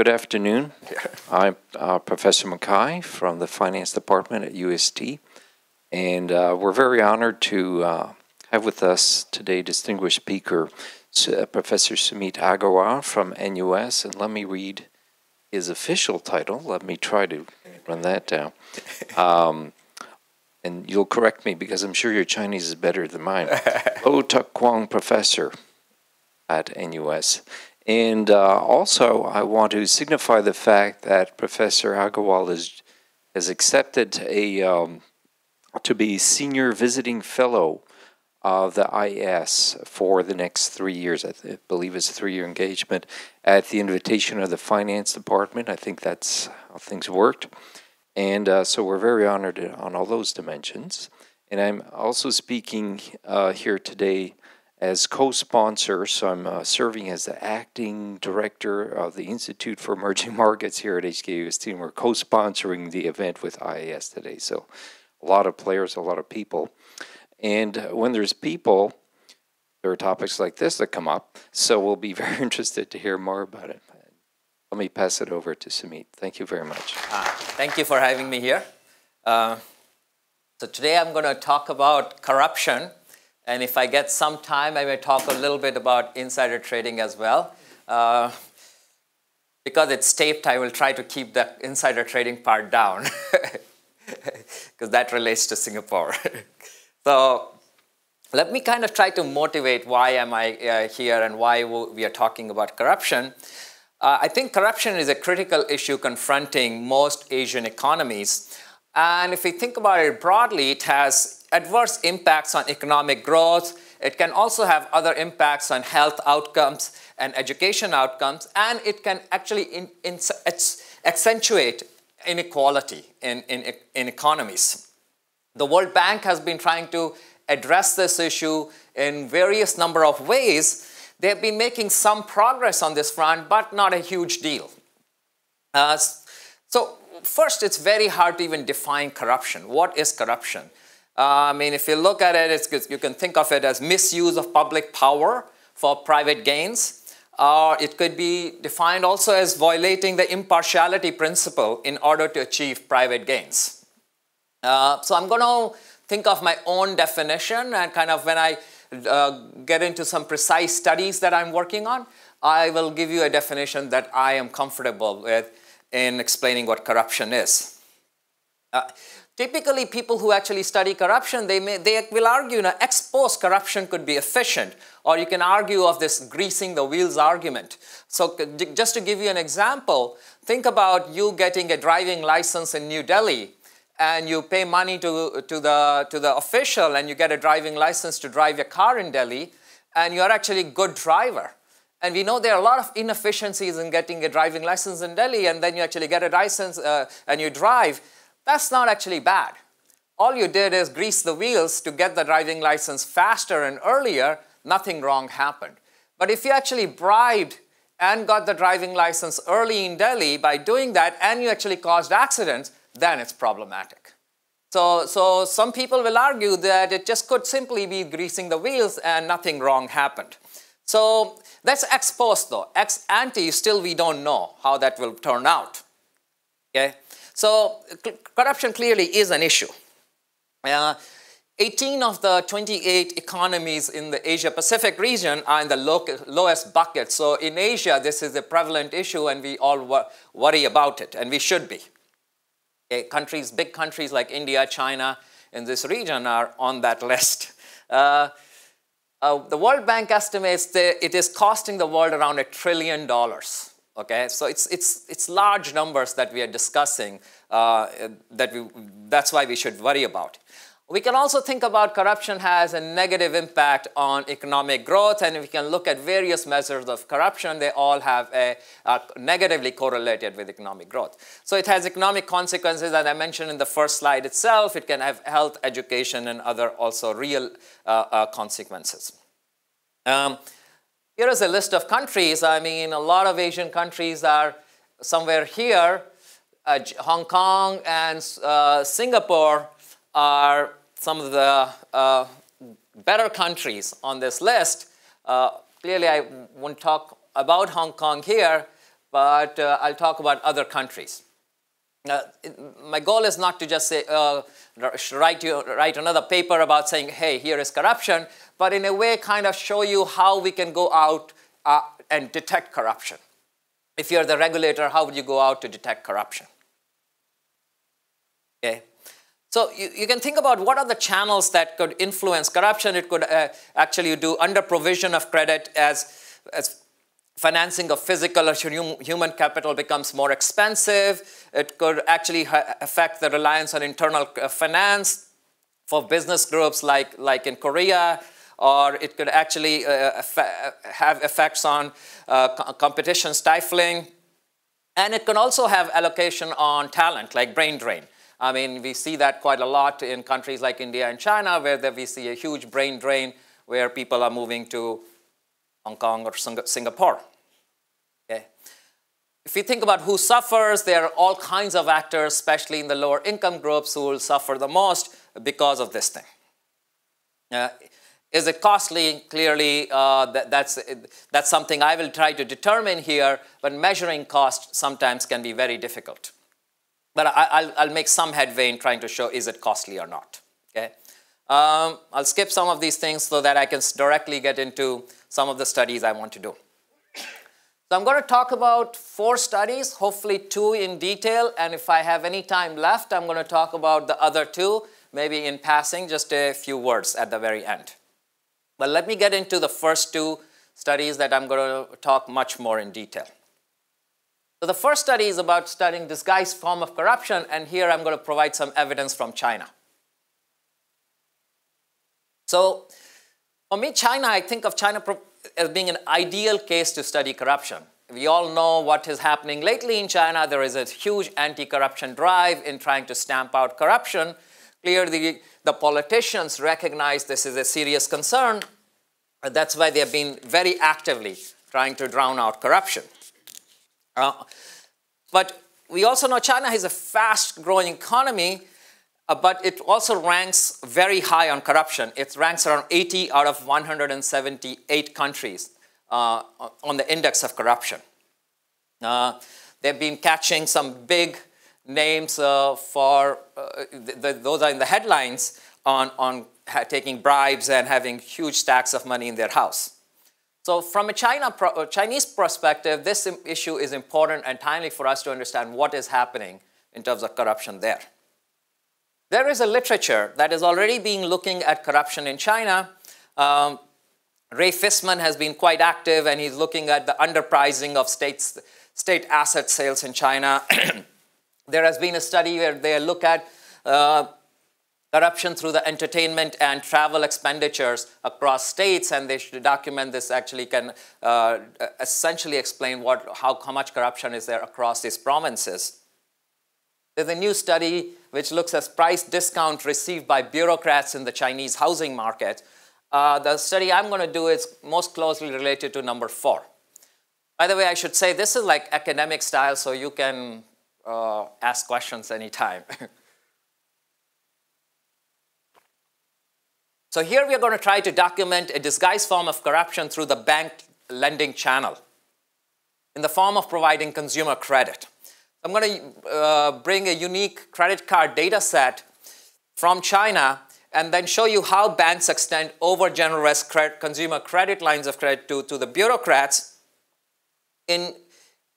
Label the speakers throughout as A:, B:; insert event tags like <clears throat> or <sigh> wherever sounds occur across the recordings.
A: good afternoon. I'm uh, Professor Mackay from the Finance Department at UST, and uh, we're very honored to uh, have with us today distinguished speaker uh, Professor Sumit Agarwal from NUS, and let me read his official title. Let me try to run that down. Um, and you'll correct me because I'm sure your Chinese is better than mine. <laughs> Low Tuck Kwong Professor at NUS. And uh, also, I want to signify the fact that Professor Agarwal is, has accepted a, um, to be Senior Visiting Fellow of the IAS for the next three years. I th- believe it's a three-year engagement at the invitation of the Finance Department. I think that's how things worked. And uh, so we're very honored on all those dimensions. And I'm also speaking uh, here today as co-sponsor, so I'm uh, serving as the acting director of the Institute for Emerging <laughs> Markets here at HKUST, and we're co-sponsoring the event with IAS today. So a lot of players, a lot of people. And when there's people, there are topics like this that come up, so we'll be <laughs> very interested to hear more about it. Let me pass it over to Sumit. Thank you very much.
B: Uh, thank you for having me here. Uh, so today I'm going to talk about corruption and if I get some time, I may talk a little bit about insider trading as well. Uh, because it's taped, I will try to keep the insider trading part down <laughs> because that relates to Singapore. <laughs> so let me kind of try to motivate why am I uh, here and why we are talking about corruption. Uh, I think corruption is a critical issue confronting most Asian economies. And if we think about it broadly, it has adverse impacts on economic growth. It can also have other impacts on health outcomes and education outcomes, and it can actually in, in, accentuate inequality in, in, in economies. The World Bank has been trying to address this issue in various number of ways. They have been making some progress on this front, but not a huge deal. Uh, so first, it's very hard to even define corruption. What is corruption? Uh, I mean, if you look at it, you can think of it as misuse of public power for private gains. Or it could be defined also as violating the impartiality principle in order to achieve private gains. Uh, so I'm going to think of my own definition and kind of when I uh, get into some precise studies that I'm working on, I will give you a definition that I am comfortable with in explaining what corruption is. Uh, Typically, people who actually study corruption, they, may, they will argue, you know, ex post corruption could be efficient, or you can argue of this greasing the wheels argument. So just to give you an example, think about you getting a driving license in New Delhi, and you pay money to, to, the, to the official, and you get a driving license to drive your car in Delhi, and you're actually a good driver. And we know there are a lot of inefficiencies in getting a driving license in Delhi, and then you actually get a license uh, and you drive. That's not actually bad. All you did is grease the wheels to get the driving license faster and earlier, nothing wrong happened. But if you actually bribed and got the driving license early in Delhi by doing that and you actually caused accidents, then it's problematic. So, so some people will argue that it just could simply be greasing the wheels and nothing wrong happened. So that's ex post though. Ex ante, still we don't know how that will turn out. Okay? So corruption clearly is an issue. Uh, 18 of the 28 economies in the Asia Pacific region are in the low, lowest bucket. So in Asia, this is a prevalent issue and we all wor worry about it, and we should be. Okay, countries, big countries like India, China in this region are on that <laughs> list. Uh, uh, the World Bank estimates that it is costing the world around a trillion dollars Okay, so it's, it's, it's large numbers that we are discussing uh, that we, that's why we should worry about. We can also think about corruption has a negative impact on economic growth, and we can look at various measures of corruption. They all have a, negatively correlated with economic growth. So it has economic consequences, as I mentioned in the first slide itself. It can have health, education, and other also real uh, uh, consequences. Um, here is a list of countries. I mean, a lot of Asian countries are somewhere here. Uh, Hong Kong and uh, Singapore are some of the uh, better countries on this list. Uh, clearly, I won't talk about Hong Kong here, but uh, I'll talk about other countries. Uh, my goal is not to just say, uh, write, you, write another paper about saying, hey, here is corruption, but in a way kind of show you how we can go out uh, and detect corruption. If you're the regulator, how would you go out to detect corruption? Okay. So you, you can think about what are the channels that could influence corruption. It could uh, actually do under provision of credit as, as financing of physical or human capital becomes more expensive. It could actually affect the reliance on internal uh, finance for business groups like, like in Korea, or it could actually uh, have effects on uh, competition stifling. And it can also have allocation on talent, like brain drain. I mean, we see that quite a lot in countries like India and China, where we see a huge brain drain where people are moving to Hong Kong or Singapore. If you think about who suffers, there are all kinds of actors, especially in the lower income groups, who will suffer the most because of this thing. Uh, is it costly? Clearly, uh, that, that's, that's something I will try to determine here, but measuring cost sometimes can be very difficult. But I, will make some headway in trying to show is it costly or not. Okay? Um, I'll skip some of these things so that I can directly get into some of the studies I want to do. So I'm going to talk about four studies, hopefully two in detail, and if I have any time left, I'm going to talk about the other two, maybe in passing, just a few words at the very end. But let me get into the first two studies that I'm going to talk much more in detail. So the first study is about studying disguised form of corruption, and here I'm going to provide some evidence from China. So for me, China, I think of China as being an ideal case to study corruption. We all know what is happening lately in China. There is a huge anti-corruption drive in trying to stamp out corruption. Clearly, the politicians recognize this is a serious concern. That's why they have been very actively trying to drown out corruption. Uh, but we also know China is a fast growing economy, but it also ranks very high on corruption. It ranks around 80 out of 178 countries uh, on the index of corruption. Uh, they've been catching some big names uh, for, uh, those are in the headlines on, on taking bribes and having huge stacks of money in their house. So from a China uh, Chinese perspective, this issue is important and timely for us to understand what is happening in terms of corruption there. There is a literature that is already being looking at corruption in China. Um, Ray Fisman has been quite active and he's looking at the underpricing of states, state asset sales in China. <clears throat> there has been a study where they look at uh, corruption through the entertainment and travel expenditures across states, and they should document this actually can uh, essentially explain what, how, how much corruption is there across these provinces. There's a new study which looks at price discount received by bureaucrats in the Chinese housing market. Uh, the study I'm going to do is most closely related to number four. By the way, I should say this is like academic style, so you can uh, ask questions anytime. <laughs> So here we are going to try to document a disguised form of corruption through the bank lending channel in the form of providing consumer credit. I'm going to uh, bring a unique credit card data set from China and then show you how banks extend over generous credit, consumer credit lines of credit to, to the bureaucrats. In,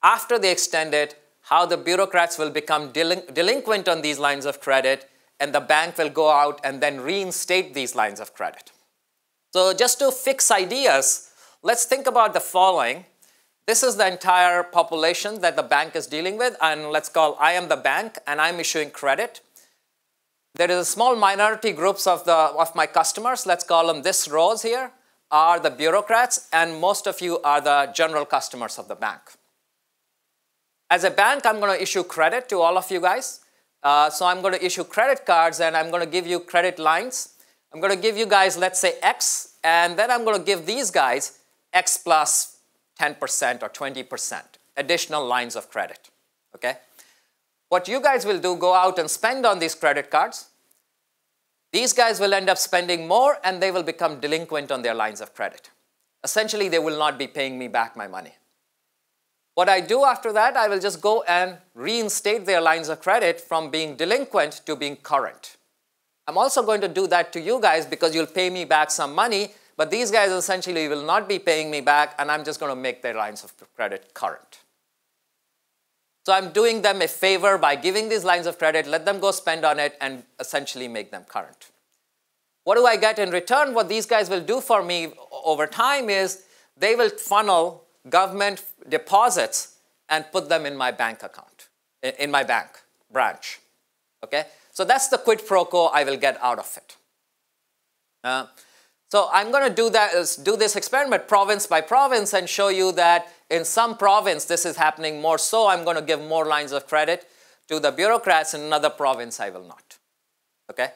B: after they extend it, how the bureaucrats will become delin delinquent on these lines of credit and the bank will go out and then reinstate these lines of credit. So just to fix ideas, let's think about the following. This is the entire population that the bank is dealing with, and let's call I am the bank and I'm issuing credit. There is a small minority groups of, the, of my customers, let's call them this rows here, are the bureaucrats, and most of you are the general customers of the bank. As a bank, I'm going to issue credit to all of you guys. Uh, so I'm going to issue credit cards and I'm going to give you credit lines. I'm going to give you guys, let's say X, and then I'm going to give these guys X plus 10% or 20% additional lines of credit, okay? What you guys will do, go out and spend on these credit cards. These guys will end up spending more and they will become delinquent on their lines of credit. Essentially, they will not be paying me back my money. What I do after that, I will just go and reinstate their lines of credit from being delinquent to being current. I'm also going to do that to you guys because you'll pay me back some money, but these guys essentially will not be paying me back, and I'm just going to make their lines of credit current. So I'm doing them a favor by giving these lines of credit, let them go spend on it, and essentially make them current. What do I get in return? What these guys will do for me over time is they will funnel government deposits and put them in my bank account, in my bank branch. Okay? So that's the quid pro quo I will get out of it. Uh, so I'm going to do that is do this experiment province by province and show you that in some province this is happening more so I'm going to give more lines of credit to the bureaucrats in another province I will not. Okay?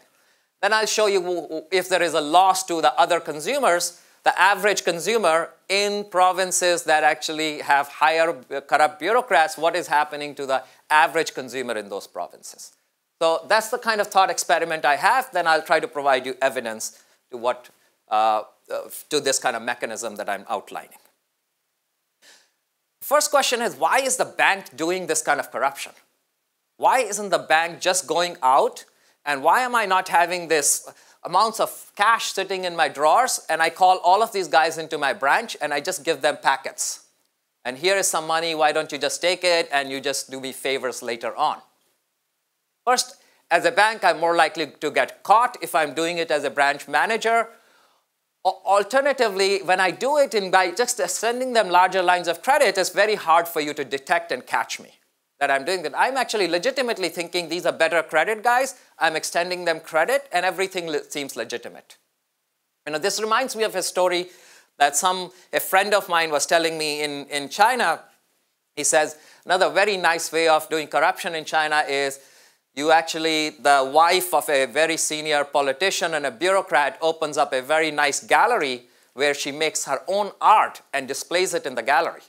B: Then I'll show you if there is a loss to the other consumers, the average consumer in provinces that actually have higher uh, corrupt bureaucrats, what is happening to the average consumer in those provinces. So that's the kind of thought experiment I have. Then I'll try to provide you evidence to what uh, uh, to this kind of mechanism that I'm outlining. First question is why is the bank doing this kind of corruption? Why isn't the bank just going out and why am I not having this amounts of cash sitting in my drawers and I call all of these guys into my branch and I just give them packets. And here is some money, why don't you just take it and you just do me favors later on. First, as a bank, I'm more likely to get caught if I'm doing it as a branch manager. Alternatively, when I do it in by just sending them larger lines of credit, it's very hard for you to detect and catch me that I'm doing that. I'm actually legitimately thinking these are better credit guys. I'm extending them credit and everything le seems legitimate. You know, this reminds me of a story that some, a friend of mine was telling me in, in China. He says, another very nice way of doing corruption in China is you actually, the wife of a very senior politician and a bureaucrat opens up a very nice gallery where she makes her own art and displays it in the gallery.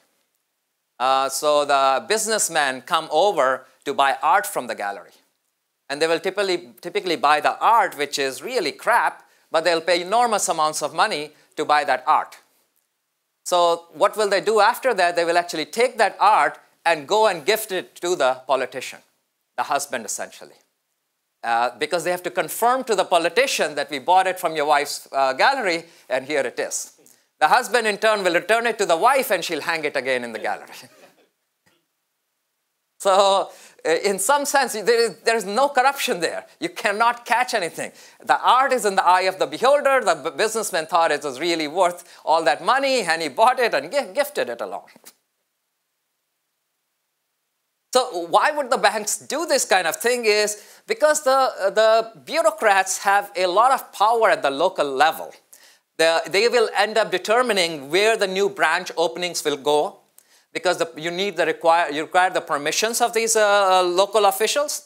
B: Uh, so the businessmen come over to buy art from the gallery. And they will typically, typically buy the art, which is really crap, but they'll pay enormous amounts of money to buy that art. So what will they do after that? They will actually take that art and go and gift it to the politician, the husband essentially. Uh, because they have to confirm to the politician that we bought it from your wife's uh, gallery and here it is. The husband, in turn, will return it to the wife and she'll hang it again in the gallery. <laughs> so, uh, in some sense, there is, there is no corruption there. You cannot catch anything. The art is in the eye of the beholder. The businessman thought it was really worth all that money and he bought it and gifted it along. So why would the banks do this kind of thing is because the, the bureaucrats have a lot of power at the local level the, they will end up determining where the new branch openings will go because the, you need the require, you require the permissions of these uh, uh local officials.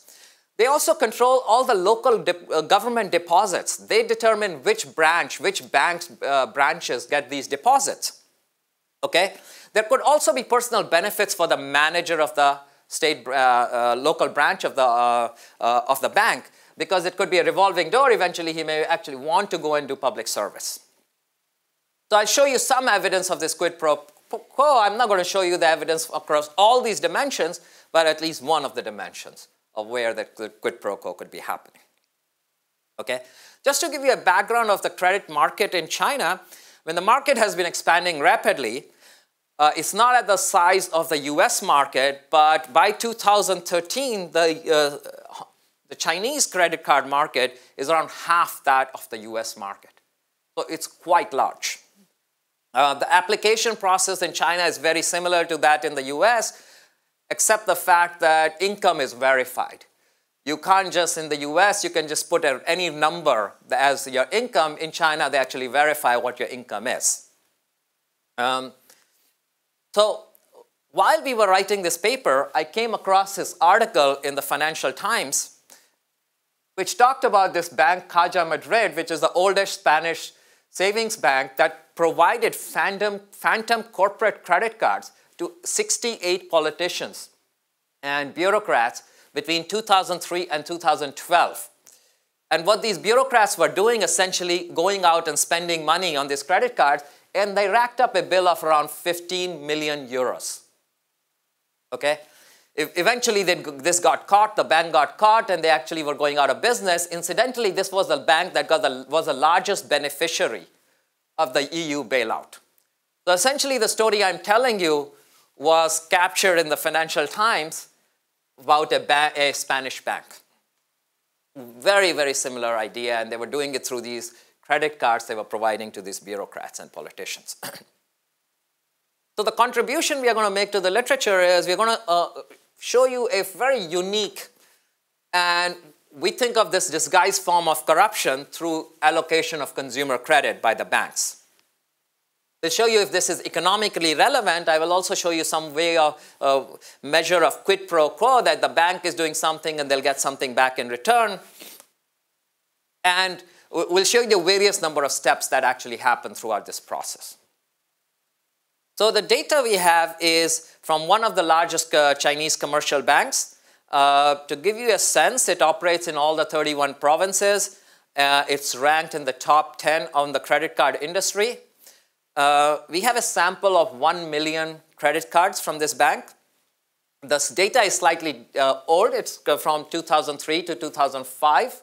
B: They also control all the local de uh, government deposits. They determine which branch, which banks, uh, branches get these deposits. Okay? There could also be personal benefits for the manager of the state uh, uh, local branch of the, of the bank because it could be a revolving door. Eventually, he may actually want to go and do public service. So I'll show you some evidence of this quid pro quo. I'm not going to show you the evidence across all these dimensions, but at least one of the dimensions of where the quid pro quo could be happening. Okay? Just to give you a background of the credit market in China, when the market has been expanding rapidly, uh, it's not at the size of the US market, but by 2013, the, uh, the Chinese credit card market is around half that of the US market. So it's quite large. Uh, the application process in China is very similar to that in the US, except the fact that income is verified. You can't just, in the US, you can just put any number as your income. In China, they actually verify what your income is. Um, so while we were writing this paper, I came across this article in the Financial Times, which talked about this bank, Caja Madrid, which is the oldest Spanish savings bank that provided phantom, phantom corporate credit cards to 68 politicians and bureaucrats between 2003 and 2012. And what these bureaucrats were doing essentially going out and spending money on these credit cards, and they racked up a bill of around 15 million euros. okay? Eventually this got caught, the bank got caught, and they actually were going out of business. Incidentally, this was the bank that the, was the largest beneficiary of the EU bailout. So essentially, the story I'm telling you was captured in the Financial Times about a, a Spanish bank. Very, very similar idea, and they were doing it through these credit cards they were providing to these bureaucrats and politicians. <clears throat> so the contribution we are going to make to the literature is we're going to uh, show you a very unique and we think of this disguised form of corruption through allocation of consumer credit by the banks. To show you if this is economically relevant, I will also show you some way of uh, measure of quid pro quo that the bank is doing something and they'll get something back in return. And We'll show you the various number of steps that actually happen throughout this process. So the data we have is from one of the largest uh, Chinese commercial banks. Uh, to give you a sense, it operates in all the 31 provinces. Uh, it's ranked in the top 10 on the credit card industry. Uh, we have a sample of 1 million credit cards from this bank. This data is slightly uh, old. It's from 2003 to 2005.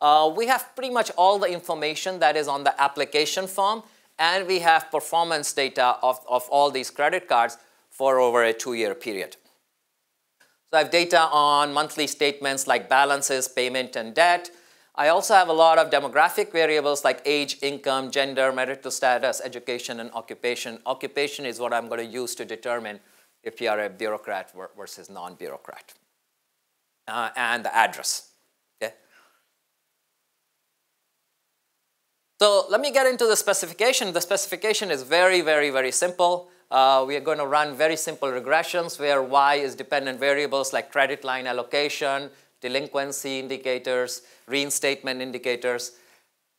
B: Uh, we have pretty much all the information that is on the application form, and we have performance data of, of all these credit cards for over a two-year period. So I have data on monthly statements like balances, payment, and debt. I also have a lot of demographic variables like age, income, gender, marital status, education, and occupation. Occupation is what I'm going to use to determine if you are a bureaucrat versus non-bureaucrat. Uh, and the address. So let me get into the specification. The specification is very, very, very simple. Uh, we are going to run very simple regressions where y is dependent variables like credit line allocation, delinquency indicators, reinstatement indicators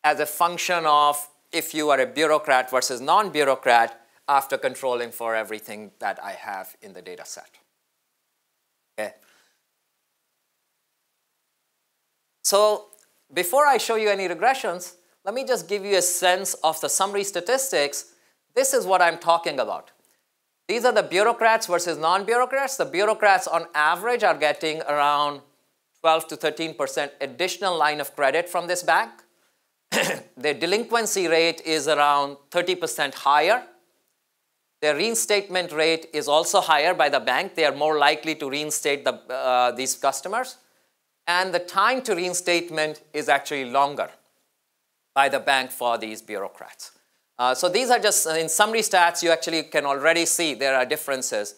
B: as a function of if you are a bureaucrat versus non-bureaucrat after controlling for everything that I have in the data set. Okay. So before I show you any regressions, let me just give you a sense of the summary statistics. This is what I'm talking about. These are the bureaucrats versus non-bureaucrats. The bureaucrats on average are getting around 12 to 13% additional line of credit from this bank. <coughs> Their delinquency rate is around 30% higher. Their reinstatement rate is also higher by the bank. They are more likely to reinstate the, uh, these customers. And the time to reinstatement is actually longer by the bank for these bureaucrats. Uh, so these are just, uh, in summary stats, you actually can already see there are differences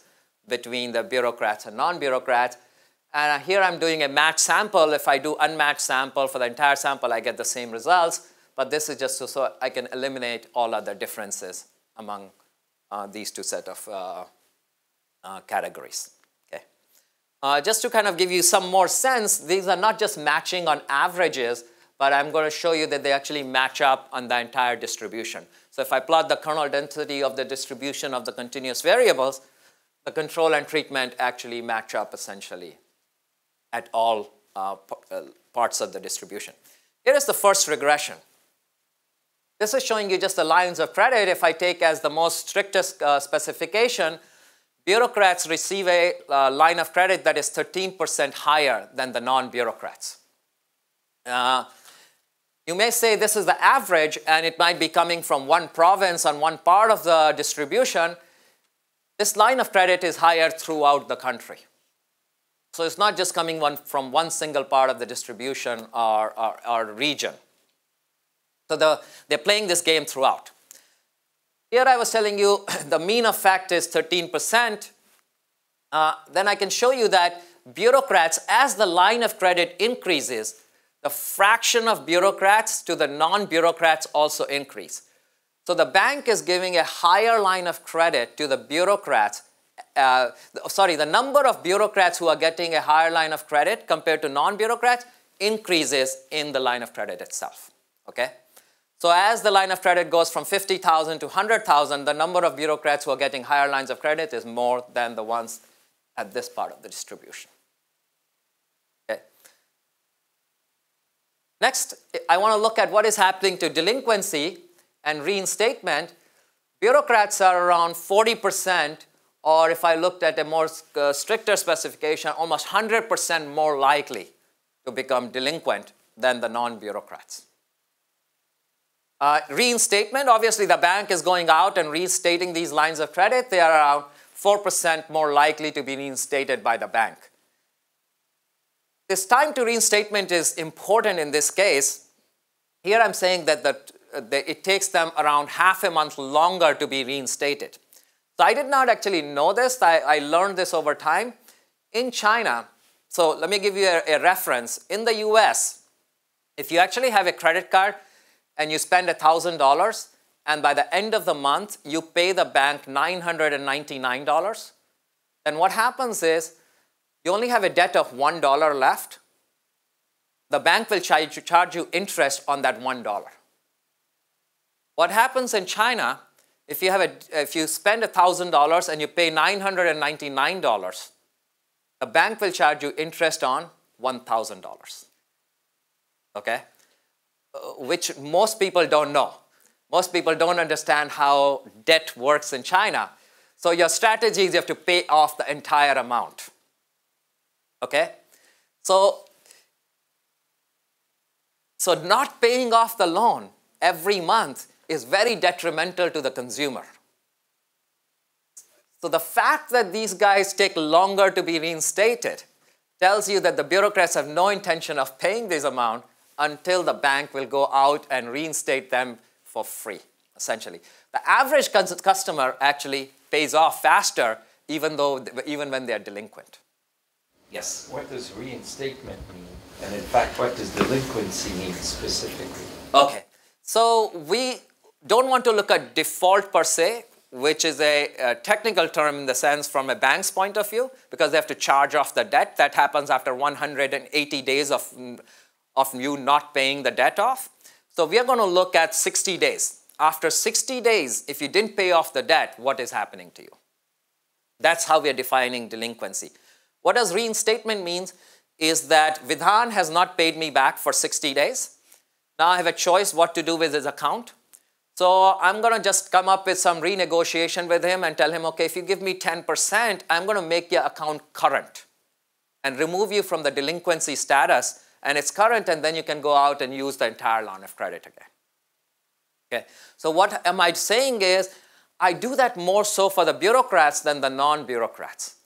B: between the bureaucrats and non-bureaucrats. And uh, here I'm doing a match sample. If I do unmatched sample for the entire sample, I get the same results. But this is just so, so I can eliminate all other differences among uh, these two set of uh, uh, categories. Okay. just to kind of give you some more sense, these are not just matching on averages, but I'm going to show you that they actually match up on the entire distribution. So if I plot the kernel density of the distribution of the continuous variables, the control and treatment actually match up essentially at all uh, uh, parts of the distribution. Here is the first regression. This is showing you just the lines of credit. If I take as the most strictest uh, specification, bureaucrats receive a uh, line of credit that is 13% higher than the non-bureaucrats. Uh, you may say this is the average and it might be coming from one province on one part of the distribution. This line of credit is higher throughout the country. So it's not just coming one, from one single part of the distribution or, or, or region. So the, they're playing this game throughout. Here I was telling you <clears throat> the mean effect is 13%. Uh, then I can show you that bureaucrats, as the line of credit increases, the fraction of bureaucrats to the non-bureaucrats also increase. So the bank is giving a higher line of credit to the bureaucrats. Uh, sorry, the number of bureaucrats who are getting a higher line of credit compared to non-bureaucrats increases in the line of credit itself. Okay? So as the line of credit goes from 50,000 to 100,000, the number of bureaucrats who are getting higher lines of credit is more than the ones at this part of the distribution. Next, I want to look at what is happening to delinquency and reinstatement. Bureaucrats are around 40% or if I looked at a more uh, stricter specification, almost 100% more likely to become delinquent than the non-bureaucrats. Uh, reinstatement, obviously the bank is going out and reinstating these lines of credit. They are around 4% more likely to be reinstated by the bank. This time to reinstatement is important in this case. Here I'm saying that uh, it takes them around half a month longer to be reinstated. So I did not actually know this. I, I learned this over time. In China, so let me give you a, a reference. In the US, if you actually have a credit card and you spend $1,000, and by the end of the month, you pay the bank $999, then what happens is you only have a debt of $1 left. The bank will charge, you interest on that $1. What happens in China, if you, have a, if you spend $1,000 and you pay $999, the bank will charge you interest on $1,000. Okay? Uh, which most people don't know. Most people don't understand how debt works in China. So your strategy is you have to pay off the entire amount. Okay? So, so not paying off the loan every month is very detrimental to the consumer. So the fact that these guys take longer to be reinstated tells you that the bureaucrats have no intention of paying this amount until the bank will go out and reinstate them for free, essentially. The average customer actually pays off faster even, though, even when they're delinquent.
A: Yes. What does reinstatement mean? And in fact, what does delinquency mean specifically?
B: Okay. So we don't want to look at default per se which is a, a, technical term in the sense from a bank's point of view, because they have to charge off the debt. That happens after 180 days of, of you not paying the debt off. So we are going to look at 60 days. After 60 days, if you didn't pay off the debt, what is happening to you? That's how we are defining delinquency. What does reinstatement means is that Vidhan has not paid me back for 60 days. Now I have a choice what to do with his account. So I'm going to just come up with some renegotiation with him and tell him, okay, if you give me 10%, I'm going to make your account current and remove you from the delinquency status and it's current and then you can go out and use the entire line of credit again. Okay, so what am I saying is I do that more so for the bureaucrats than the non-bureaucrats.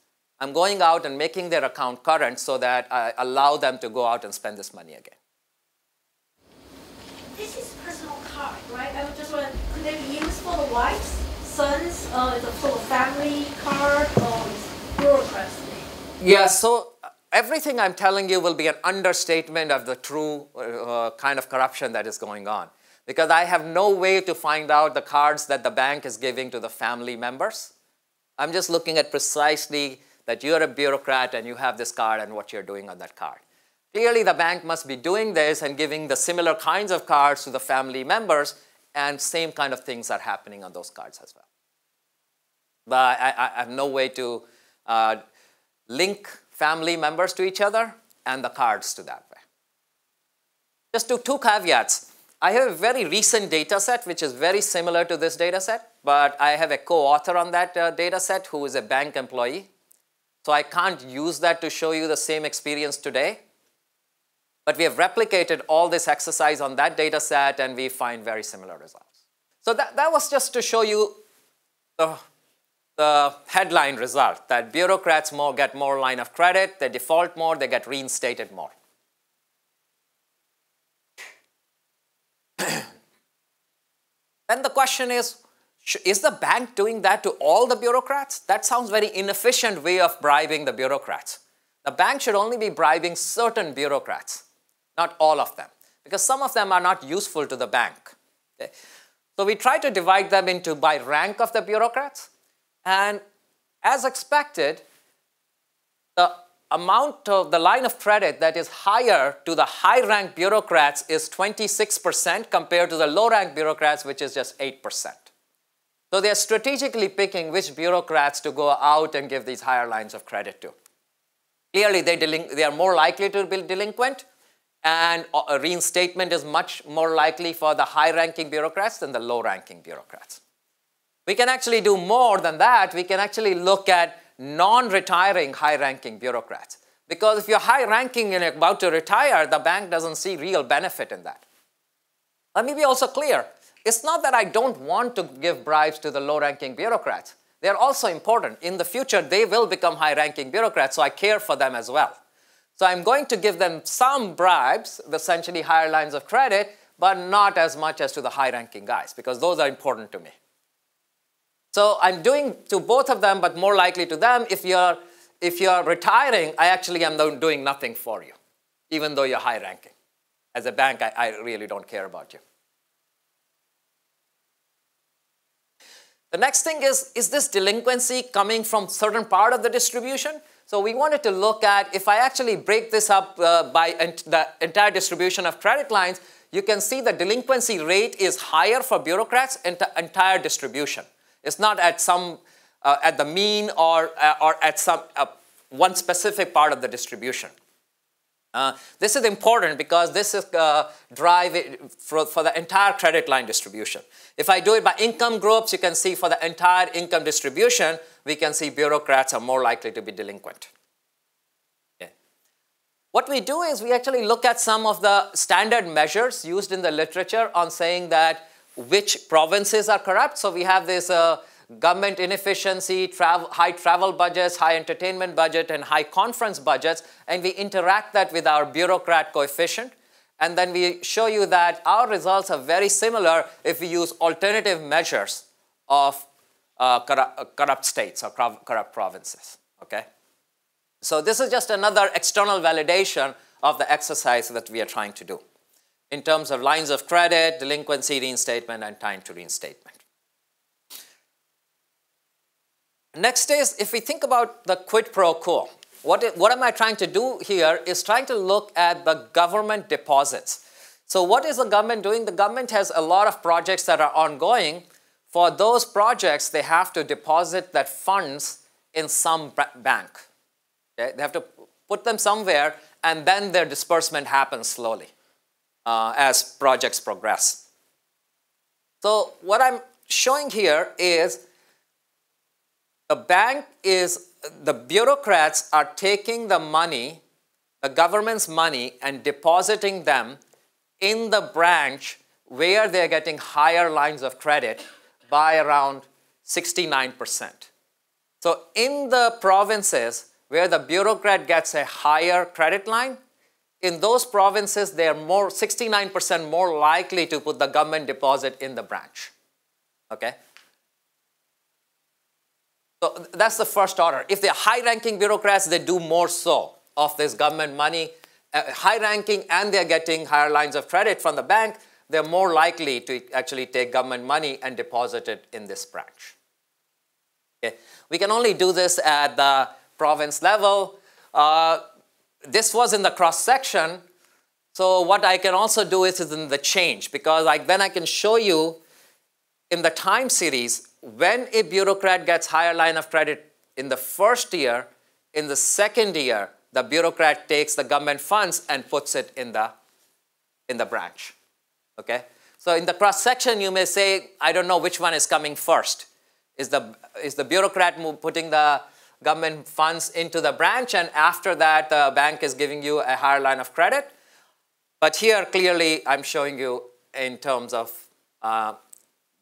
B: I'm going out and making their account current so that I allow them to go out and spend this money again.
C: This is personal card, right? I would just want, could they be used for the wives, sons, uh, is it for the family card, or bureaucracy?
B: Yeah, so uh, everything I'm telling you will be an understatement of the true uh, kind of corruption that is going on. Because I have no way to find out the cards that the bank is giving to the family members. I'm just looking at precisely that you're a bureaucrat and you have this card and what you're doing on that card. Clearly, the bank must be doing this and giving the similar kinds of cards to the family members, and same kind of things are happening on those cards as well. But I, I have no way to uh, link family members to each other and the cards to that way. Just to two caveats. I have a very recent data set which is very similar to this data set, but I have a co-author on that uh, data set who is a bank employee. So I can't use that to show you the same experience today. But we have replicated all this exercise on that data set and we find very similar results. So that, that was just to show you the, the headline result, that bureaucrats more get more line of credit, they default more, they get reinstated more. <clears throat> then the question is, is the bank doing that to all the bureaucrats? That sounds very inefficient way of bribing the bureaucrats. The bank should only be bribing certain bureaucrats not all of them, because some of them are not useful to the bank. Okay? So we try to divide them into by rank of the bureaucrats, and as expected, the amount of the line of credit that is higher to the high rank bureaucrats is 26% compared to the low rank bureaucrats, which is just 8%. So they're strategically picking which bureaucrats to go out and give these higher lines of credit to. Clearly, they, they are more likely to be delinquent, and a reinstatement is much more likely for the high-ranking bureaucrats than the low-ranking bureaucrats. We can actually do more than that. We can actually look at non-retiring high-ranking bureaucrats. Because if you're high-ranking and about to retire, the bank doesn't see real benefit in that. Let me be also clear. It's not that I don't want to give bribes to the low-ranking bureaucrats. They're also important. In the future, they will become high-ranking bureaucrats, so I care for them as well. So I'm going to give them some bribes, the essentially higher lines of credit, but not as much as to the high-ranking guys, because those are important to me. So I'm doing to both of them, but more likely to them. If you're, if you're retiring, I actually am doing nothing for you, even though you're high ranking. As a bank, I, I really don't care about you. The next thing is, is this delinquency coming from certain part of the distribution? So we wanted to look at, if I actually break this up uh, by ent the entire distribution of credit lines, you can see the delinquency rate is higher for bureaucrats in the entire distribution. It's not at some, uh, at the mean or, uh, or at some, uh, one specific part of the distribution. Uh, this is important because this is uh, drive for, for the entire credit line distribution. If I do it by income groups, you can see for the entire income distribution, we can see bureaucrats are more likely to be delinquent. What we do is we actually look at some of the standard measures used in the literature on saying that which provinces are corrupt. So we have this uh, government inefficiency, travel, high travel budgets, high entertainment budget, and high conference budgets, and we interact that with our bureaucrat coefficient. And then we show you that our results are very similar if we use alternative measures of uh, corrupt, uh, corrupt states or corrupt provinces, okay? So this is just another external validation of the exercise that we are trying to do in terms of lines of credit, delinquency reinstatement, and time to reinstatement. Next is, if we think about the quid pro quo, what, what am I trying to do here is trying to look at the government deposits. So what is the government doing? The government has a lot of projects that are ongoing. For those projects, they have to deposit that funds in some bank. Okay? They have to put them somewhere, and then their disbursement happens slowly uh, as projects progress. So what I'm showing here is the bank is, the bureaucrats are taking the money, the government's money, and depositing them in the branch where they're getting higher lines of credit by around 69%. So in the provinces where the bureaucrat gets a higher credit line, in those provinces, they are more 69% more likely to put the government deposit in the branch. Okay? So that's the first order. If they're high-ranking bureaucrats, they do more so of this government money. Uh, high-ranking and they're getting higher lines of credit from the bank, they're more likely to actually take government money and deposit it in this branch. Okay. We can only do this at the province level. Uh, this was in the cross section. So what I can also do is, in the change because then I can show you in the time series when a bureaucrat gets higher line of credit in the first year, in the second year, the bureaucrat takes the government funds and puts it in the, in the branch. Okay? So in the cross section, you may say, I don't know which one is coming first. Is the, is the bureaucrat putting the government funds into the branch, and after that, the bank is giving you a higher line of credit. But here, clearly, I'm showing you in terms of uh,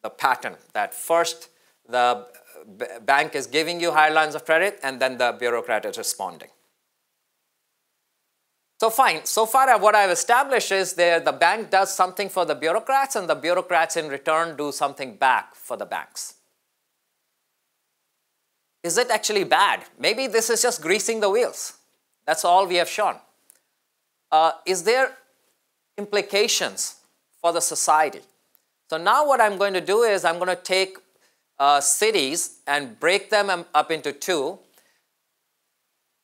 B: the pattern that first the bank is giving you higher lines of credit, and then the bureaucrat is responding. So fine, so far what I've established is that the bank does something for the bureaucrats and the bureaucrats in return do something back for the banks. Is it actually bad? Maybe this is just greasing the wheels. That's all we have shown. Uh, is there implications for the society? So now what I'm going to do is I'm going to take uh, cities and break them up into two.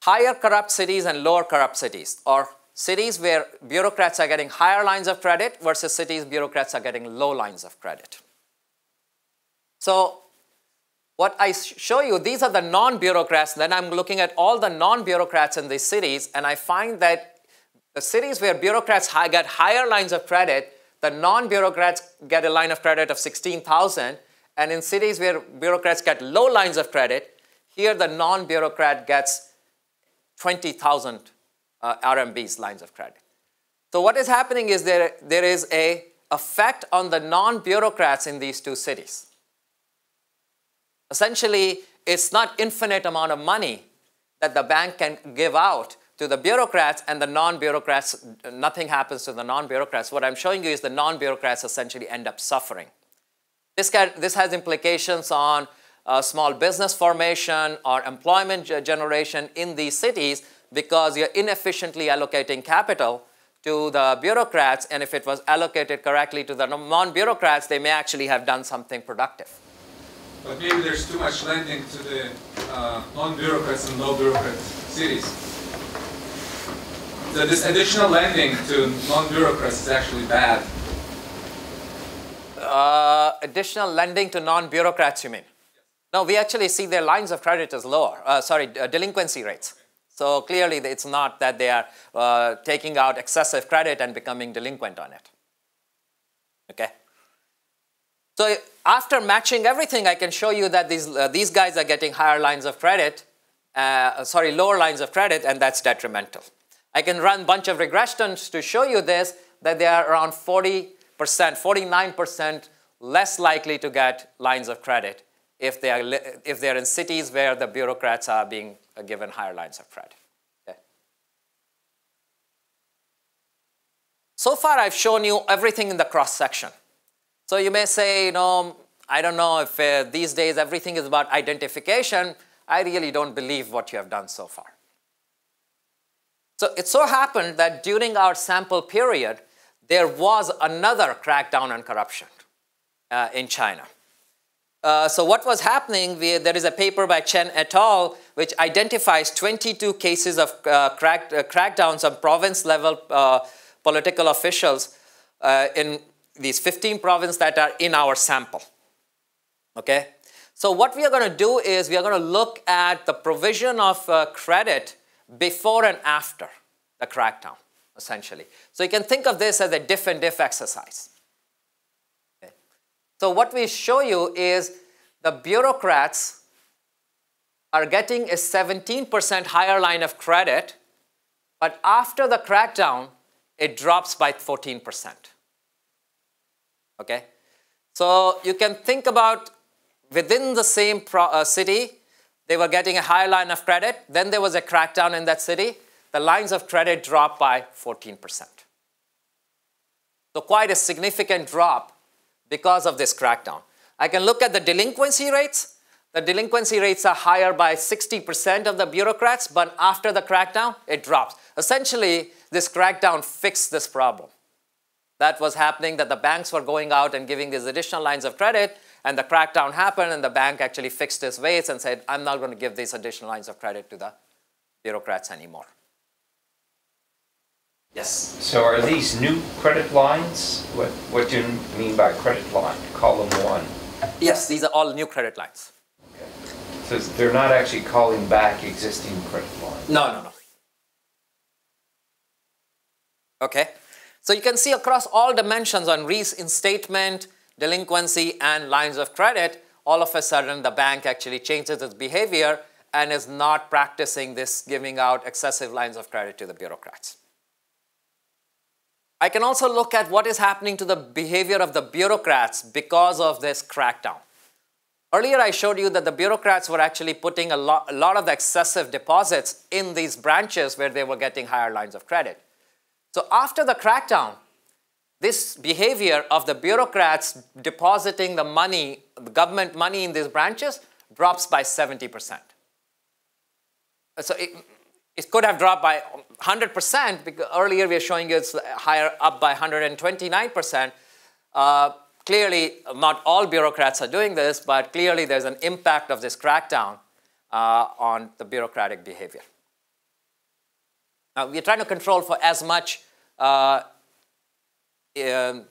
B: Higher corrupt cities and lower corrupt cities, or cities where bureaucrats are getting higher lines of credit versus cities bureaucrats are getting low lines of credit. So what I show you, these are the non-bureaucrats. Then I'm looking at all the non-bureaucrats in these cities, and I find that the cities where bureaucrats get higher lines of credit, the non-bureaucrats get a line of credit of 16,000, And in cities where bureaucrats get low lines of credit, here the non-bureaucrat gets 20,000 uh, RMBs lines of credit. So what is happening is there, there is a effect on the non-bureaucrats in these two cities. Essentially, it's not infinite amount of money that the bank can give out to the bureaucrats and the non-bureaucrats, nothing happens to the non-bureaucrats. What I'm showing you is the non-bureaucrats essentially end up suffering. This, this has implications on uh, small business formation or employment generation in these cities because you're inefficiently allocating capital to the bureaucrats, and if it was allocated correctly to the non-bureaucrats, they may actually have done something productive.
D: But maybe there's too much lending to the uh, non-bureaucrats and low-bureaucrat cities. So this additional lending to non-bureaucrats is actually bad.
B: Uh, additional lending to non-bureaucrats, you mean? No, we actually see their lines of credit as lower. Uh, sorry, uh, delinquency rates. So clearly, it's not that they are uh, taking out excessive credit and becoming delinquent on it. Okay? So after matching everything, I can show you that these, uh, these guys are getting higher lines of credit, uh, sorry, lower lines of credit, and that's detrimental. I can run a bunch of regressions to show you this, that they are around 40%, 49% less likely to get lines of credit if they are, if they are in cities where the bureaucrats are being given higher lines of credit. So far, I've shown you everything in the cross section. So you may say, you know, I don't know if uh, these days everything is about identification. I really don't believe what you have done so far. So it so happened that during our sample period, there was another crackdown on corruption uh, in China. Uh, so what was happening, we, there is a paper by Chen et al. which identifies 22 cases of uh, crack, uh, crackdowns on province-level uh, political officials uh, in these 15 provinces that are in our sample. Okay? So what we are going to do is we are going to look at the provision of credit before and after the crackdown, essentially. So you can think of this as a diff and diff exercise. So what we show you is the bureaucrats are getting a 17% higher line of credit, but after the crackdown, it drops by 14%. Okay? So you can think about within the same uh, city, they were getting a higher line of credit. Then there was a crackdown in that city. The lines of credit dropped by 14%. So quite a significant drop because of this crackdown. I can look at the delinquency rates. The delinquency rates are higher by 60% of the bureaucrats, but after the crackdown, it drops. Essentially, this crackdown fixed this problem. That was happening that the banks were going out and giving these additional lines of credit, and the crackdown happened, and the bank actually fixed its ways and said, I'm not going to give these additional lines of credit to the bureaucrats anymore. Yes.
A: So are these new credit lines? What, what do you mean by credit line? Column one?
B: Yes, these are all new credit lines.
A: Okay. So they're not actually calling back existing credit lines?
B: No, no, no. Okay. So you can see across all dimensions on reinstatement, delinquency, and lines of credit, all of a sudden the bank actually changes its behavior and is not practicing this giving out excessive lines of credit to the bureaucrats. I can also look at what is happening to the behavior of the bureaucrats because of this crackdown. Earlier, I showed you that the bureaucrats were actually putting a lot, a lot of the excessive deposits in these branches where they were getting higher lines of credit. So after the crackdown, this behavior of the bureaucrats depositing the money, the government money in these branches, drops by 70%. So it, it could have dropped by 100% because earlier we were showing you it's higher up by 129%. Uh, clearly, not all bureaucrats are doing this, but clearly there's an impact of this crackdown uh, on the bureaucratic behavior. Now, we're trying to control for as much uh, um,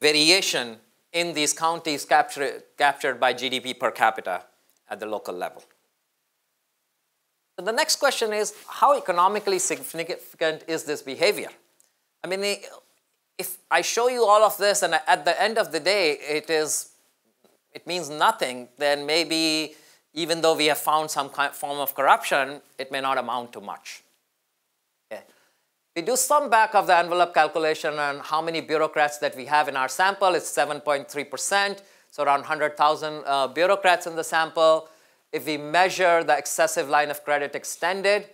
B: variation in these counties captured, captured by GDP per capita at the local level. The next question is, how economically significant is this behavior? I mean, if I show you all of this and at the end of the day, it is, it means nothing, then maybe even though we have found some form of corruption, it may not amount to much. We do some back of the envelope calculation on how many bureaucrats that we have in our sample. It's 7.3%, so around 100,000 uh, bureaucrats in the sample. If we measure the excessive line of credit extended,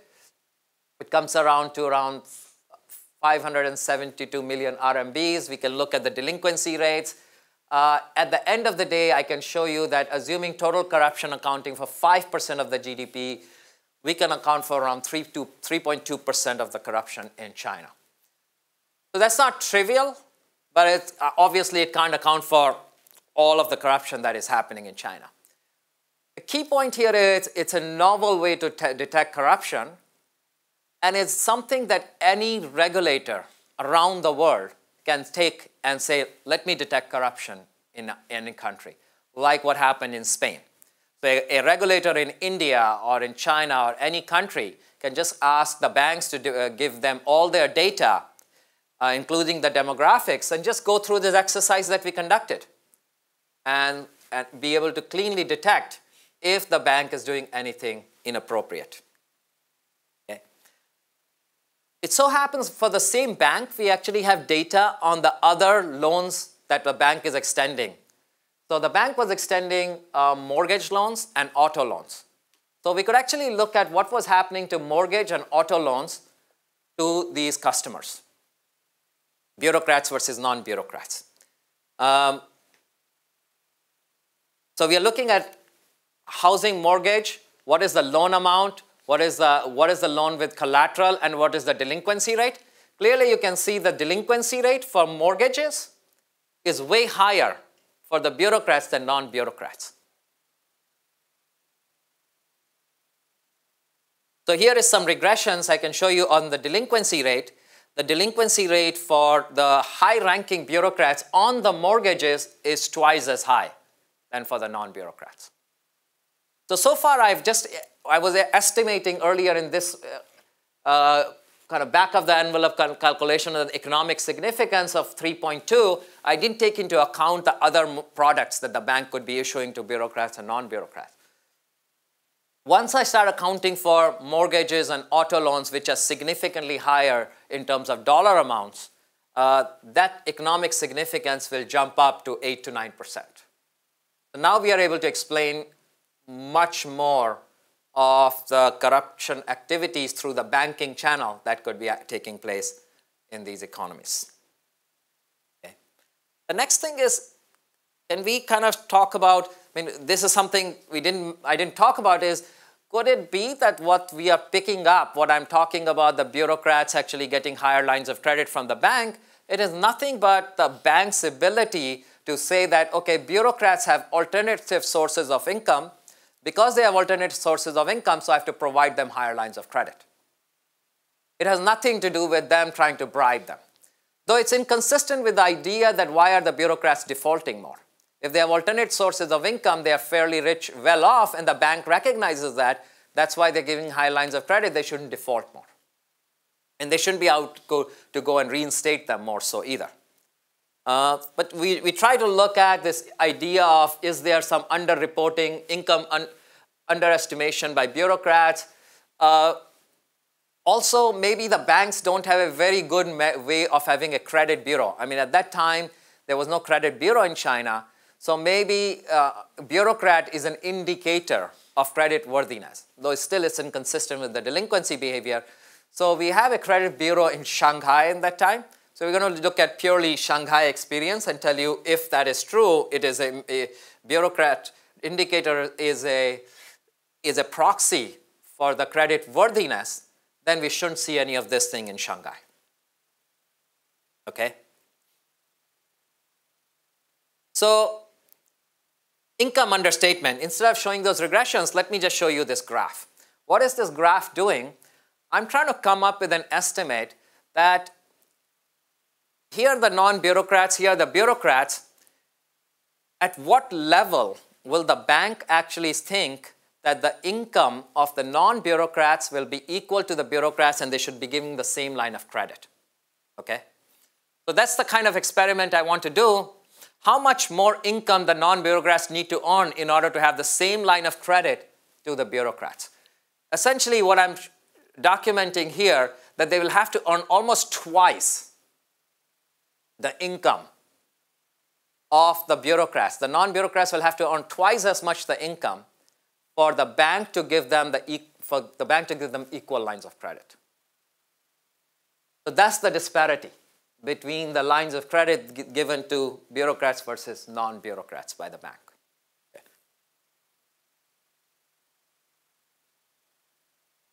B: it comes around to around 572 million RMBs. We can look at the delinquency rates. Uh, at the end of the day, I can show you that assuming total corruption accounting for 5% of the GDP, we can account for around 3.2% of the corruption in China. So that's not trivial, but it, uh, obviously it can't account for all of the corruption that is happening in China. The key point here is it's a novel way to detect corruption, and it's something that any regulator around the world can take and say, let me detect corruption in any country, like what happened in Spain. So a, a regulator in India or in China or any country can just ask the banks to do, uh, give them all their data, uh, including the demographics, and just go through this exercise that we conducted and, and be able to cleanly detect if the bank is doing anything inappropriate. It so happens for the same bank, we actually have data on the other loans that the bank is extending. So the bank was extending uh, mortgage loans and auto loans. So we could actually look at what was happening to mortgage and auto loans to these customers, bureaucrats versus non-bureaucrats. Um, so we are looking at housing mortgage, what is the loan amount, what is, the, what is the loan with collateral and what is the delinquency rate? Clearly, you can see the delinquency rate for mortgages is way higher for the bureaucrats than non-bureaucrats. So here is some regressions I can show you on the delinquency rate. The delinquency rate for the high-ranking bureaucrats on the mortgages is twice as high than for the non-bureaucrats. So, so far I've just I was estimating earlier in this uh, uh, kind of back of the envelope calculation of the economic significance of 3.2, I didn't take into account the other products that the bank could be issuing to bureaucrats and non-bureaucrats. Once I start accounting for mortgages and auto loans, which are significantly higher in terms of dollar amounts, uh, that economic significance will jump up to 8 to 9%. So now we are able to explain much more of the corruption activities through the banking channel that could be taking place in these economies. Okay. The next thing is, can we kind of talk about, I mean, this is something we didn't, I didn't talk about is, could it be that what we are picking up, what I'm talking about, the bureaucrats actually getting higher lines of credit from the bank, it is nothing but the bank's ability to say that, okay, bureaucrats have alternative sources of income, because they have alternate sources of income, so I have to provide them higher lines of credit. It has nothing to do with them trying to bribe them. Though it's inconsistent with the idea that why are the bureaucrats defaulting more? If they have alternate sources of income, they are fairly rich, well off, and the bank recognizes that. That's why they're giving high lines of credit. They shouldn't default more. And they shouldn't be out go, to go and reinstate them more so either. Uh, but we, we try to look at this idea of is there some underreporting, income un underestimation by bureaucrats. Uh, also, maybe the banks don't have a very good way of having a credit bureau. I mean, at that time, there was no credit bureau in China. So maybe uh, bureaucrat is an indicator of credit worthiness, though it still is inconsistent with the delinquency behavior. So we have a credit bureau in Shanghai in that time. So we're going to look at purely Shanghai experience and tell you if that is true, it is a, a bureaucrat indicator is a, is a proxy for the credit worthiness, then we shouldn't see any of this thing in Shanghai. Okay? So income understatement, instead of showing those regressions, let me just show you this graph. What is this graph doing? I'm trying to come up with an estimate that here the non-bureaucrats, here the bureaucrats, at what level will the bank actually think that the income of the non-bureaucrats will be equal to the bureaucrats and they should be giving the same line of credit, okay? So that's the kind of experiment I want to do. how much more income the non-bureaucrats need to earn in order to have the same line of credit to the bureaucrats. Essentially, what I'm documenting here, that they will have to earn almost twice the income of the bureaucrats. The non-bureaucrats will have to earn twice as much the income for the bank to give them the, for the bank to give them equal lines of credit. So that's the disparity between the lines of credit given to bureaucrats versus non-bureaucrats by the bank.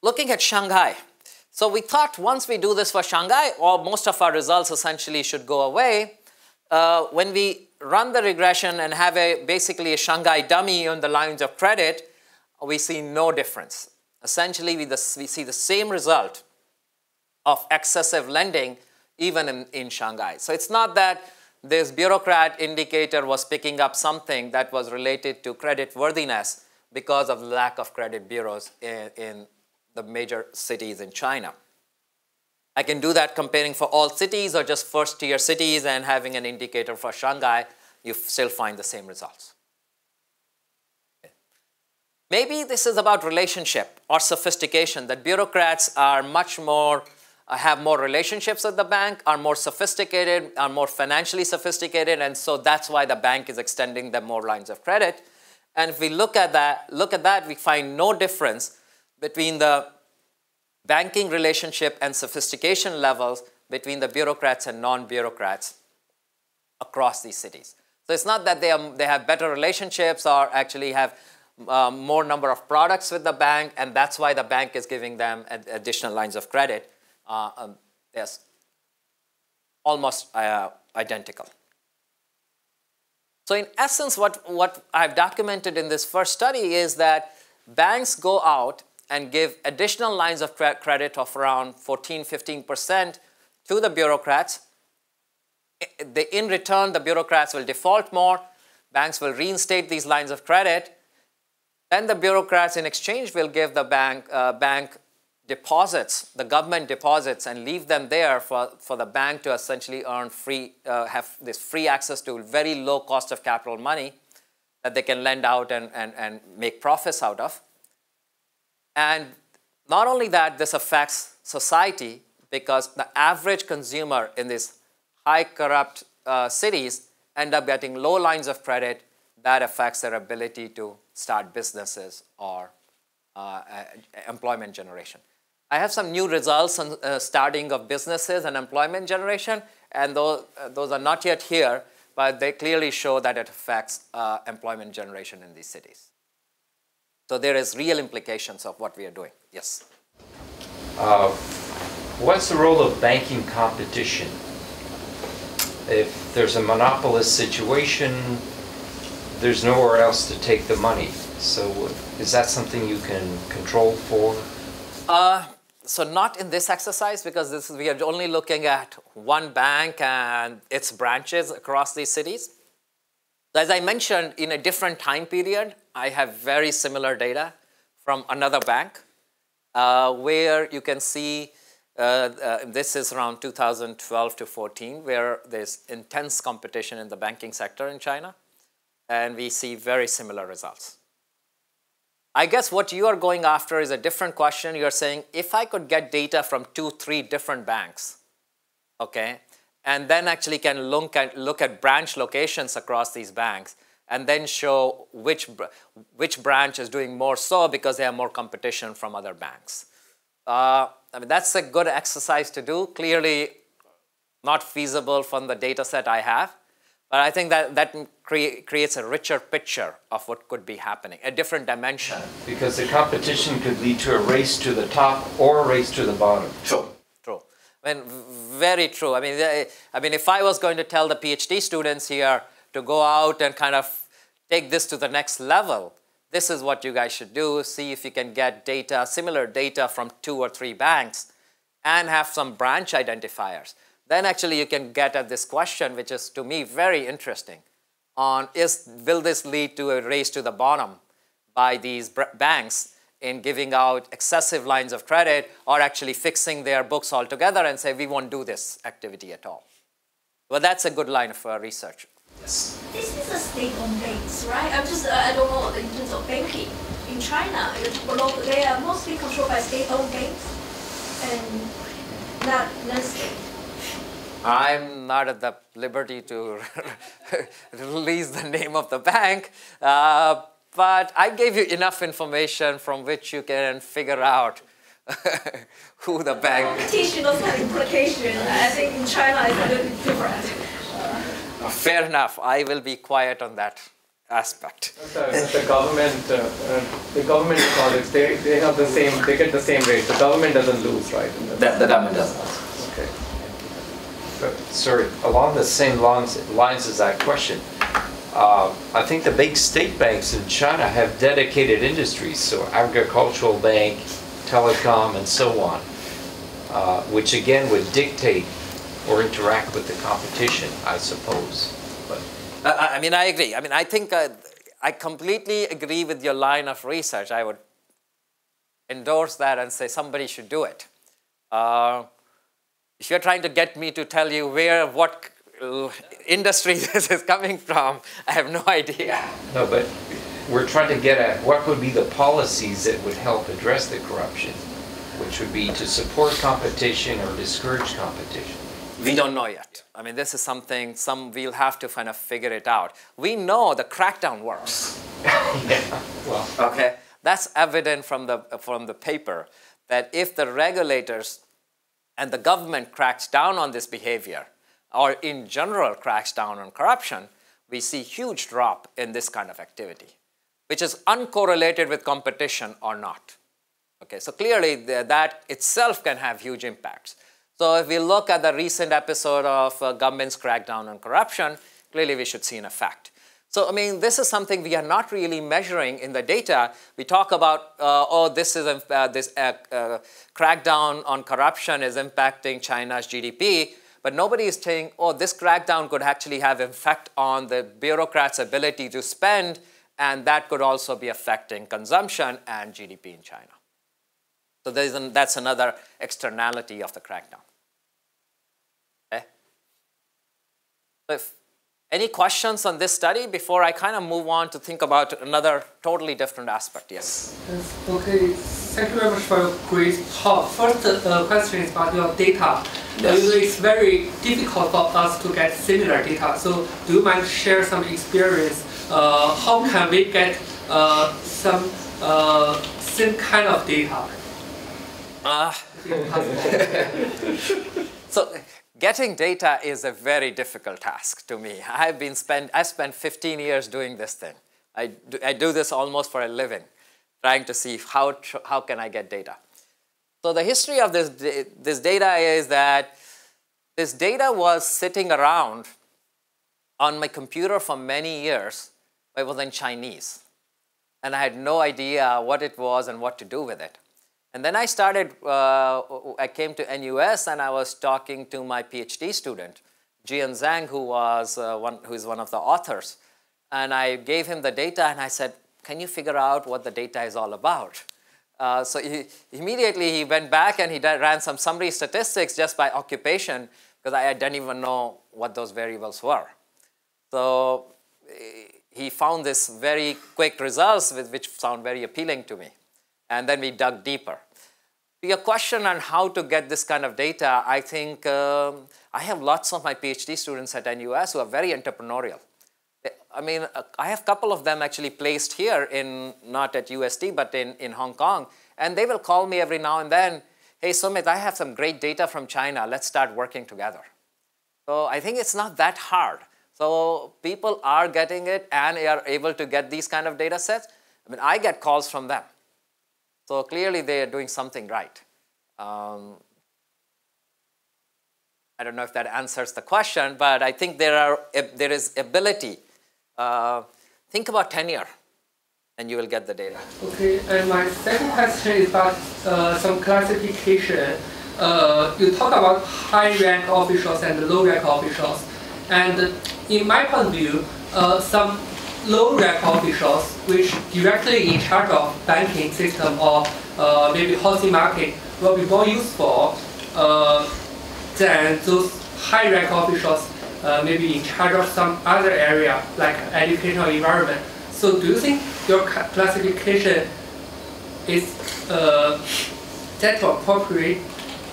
B: Looking at Shanghai. So we thought once we do this for Shanghai, or most of our results essentially should go away. Uh, when we run the regression and have a basically a Shanghai dummy on the lines of credit, we see no difference. Essentially, we, the, we see the same result of excessive lending even in, in Shanghai. So it's not that this bureaucrat indicator was picking up something that was related to credit worthiness because of lack of credit bureaus in, in the major cities in China. I can do that comparing for all cities or just first tier cities and having an indicator for Shanghai, you still find the same results. Maybe this is about relationship or sophistication, that bureaucrats are much more uh, have more relationships with the bank, are more sophisticated, are more financially sophisticated, and so that's why the bank is extending them more lines of credit. And if we look at that, look at that, we find no difference between the banking relationship and sophistication levels between the bureaucrats and non-bureaucrats across these cities. So it's not that they, are, they have better relationships or actually have uh, more number of products with the bank, and that's why the bank is giving them ad additional lines of credit uh, um, yes, almost uh, identical. So in essence, what, what I've documented in this first study is that banks go out and give additional lines of credit of around 14, 15% to the bureaucrats. In return, the bureaucrats will default more. Banks will reinstate these lines of credit. Then the bureaucrats in exchange will give the bank, uh, bank deposits, the government deposits, and leave them there for, for the bank to essentially earn free, uh, have this free access to very low cost of capital money that they can lend out and, and, and make profits out of. And not only that, this affects society because the average consumer in these high corrupt uh, cities end up getting low lines of credit that affects their ability to start businesses or uh, employment generation. I have some new results on uh, starting of businesses and employment generation, and those, uh, those are not yet here, but they clearly show that it affects uh, employment generation in these cities. So there is real implications of what we are doing. Yes?
A: Uh, what's the role of banking competition? If there's a monopolist situation, there's nowhere else to take the money. So is that something you can control for?
B: Uh, so not in this exercise because this is, we are only looking at one bank and its branches across these cities. As I mentioned, in a different time period, I have very similar data from another bank uh, where you can see uh, uh, this is around 2012 to 14 where there's intense competition in the banking sector in China and we see very similar results. I guess what you are going after is a different question. You're saying, if I could get data from two, three different banks, okay, and then actually can look at, look at branch locations across these banks, and then show which, which branch is doing more so because they have more competition from other banks. Uh, I mean, that's a good exercise to do. Clearly not feasible from the data set I have. But I think that that cre creates a richer picture of what could be happening, a different dimension.
A: Because the competition could lead to a race to the top or a race to the bottom.
B: True. I mean, very true. I mean, I mean, if I was going to tell the PhD students here to go out and kind of take this to the next level, this is what you guys should do. See if you can get data, similar data from two or three banks and have some branch identifiers then actually you can get at this question, which is to me very interesting, on is, will this lead to a race to the bottom by these banks in giving out excessive lines of credit or actually fixing their books altogether and say, we won't do this activity at all. Well, that's a good line of uh, research.
A: Yes.
C: This is a state-owned banks, right? I'm just, uh, I don't know in terms of banking. In China, they are mostly controlled by state-owned banks and not non-state.
B: I'm not at the liberty to <laughs> release the name of the bank, uh, but I gave you enough information from which you can figure out <laughs> who the bank.
C: Competition also has implication. I think in China it's a little bit different.
B: Fair enough. I will be quiet on that aspect.
E: The, the government, uh, uh, the government projects, they, they have the same, they get the same rate. The government doesn't lose, right?
B: The, the government doesn't.
E: Okay.
A: But, sorry, along the same lines, lines as that question, uh, I think the big state banks in China have dedicated industries, so agricultural bank, telecom, and so on, uh, which again would dictate or interact with the competition, I suppose. But
B: uh, I mean, I agree. I mean, I think uh, I completely agree with your line of research. I would endorse that and say somebody should do it. Uh, if you're trying to get me to tell you where, what industry <laughs> this is coming from, I have no idea.
A: No, but we're trying to get at what would be the policies that would help address the corruption, which would be to support competition or discourage competition.
B: We don't know yet. I mean, this is something some we'll have to kind of figure it out. We know the crackdown works. <laughs>
A: yeah. Well.
B: Okay. That's evident from the from the paper that if the regulators and the government cracks down on this behavior, or in general cracks down on corruption, we see huge drop in this kind of activity, which is uncorrelated with competition or not. Okay, so clearly that itself can have huge impacts. So if we look at the recent episode of uh, government's crackdown on corruption, clearly we should see an effect. So, I mean, this is something we are not really measuring in the data. We talk about, uh, oh, this is uh, this uh, uh, crackdown on corruption is impacting China's GDP, but nobody is saying, oh, this crackdown could actually have effect on the bureaucrats' ability to spend, and that could also be affecting consumption and GDP in China. So an, that's another externality of the crackdown. Okay. If any questions on this study before I kind of move on to think about another totally different aspect? Yes.
F: yes okay. Thank you very much for your great talk. First uh, question is about your data. Yes. Uh, it's very difficult for us to get similar data. So do you mind share some experience? Uh, how can we get uh, some uh, same kind of data?
B: Uh, <laughs> so getting data is a very difficult task to me. <laughs> I've been spent, I spent 15 years doing this thing. I do, I do this almost for a living, trying to see how, how can I get data. So the history of this, this data is that this data was sitting around on my computer for many years, but it was in Chinese. And I had no idea what it was and what to do with it. And then I started, uh, I came to NUS and I was talking to my PhD student, Jian Zhang, who, was, uh, one, who is one of the authors. And I gave him the data and I said, can you figure out what the data is all about? Uh, so he, immediately he went back and he ran some summary statistics just by occupation because I didn't even know what those variables were. So he found this very quick results which sound very appealing to me. And then we dug deeper. Your question on how to get this kind of data, I think um, I have lots of my PhD students at NUS who are very entrepreneurial. I mean, uh, I have a couple of them actually placed here in, not at UST, but in, in Hong Kong. And they will call me every now and then, hey, Sumit, I have some great data from China. Let's start working together. So I think it's not that hard. So people are getting it and are able to get these kind of data sets. I mean, I get calls from them. So clearly they are doing something right. Um, I don't know if that answers the question, but I think there, are, there is ability. Uh, think about tenure, and you will get the data.
F: Okay, and my second question is about uh, some classification. Uh, you talk about high-rank officials and low-rank officials. And in my point of view, uh, some low-rank officials which directly in charge of banking system or uh, maybe housing market will be more useful uh, than those high-rank officials uh, maybe in charge of some other area like educational environment. So do you think your classification is uh, to appropriate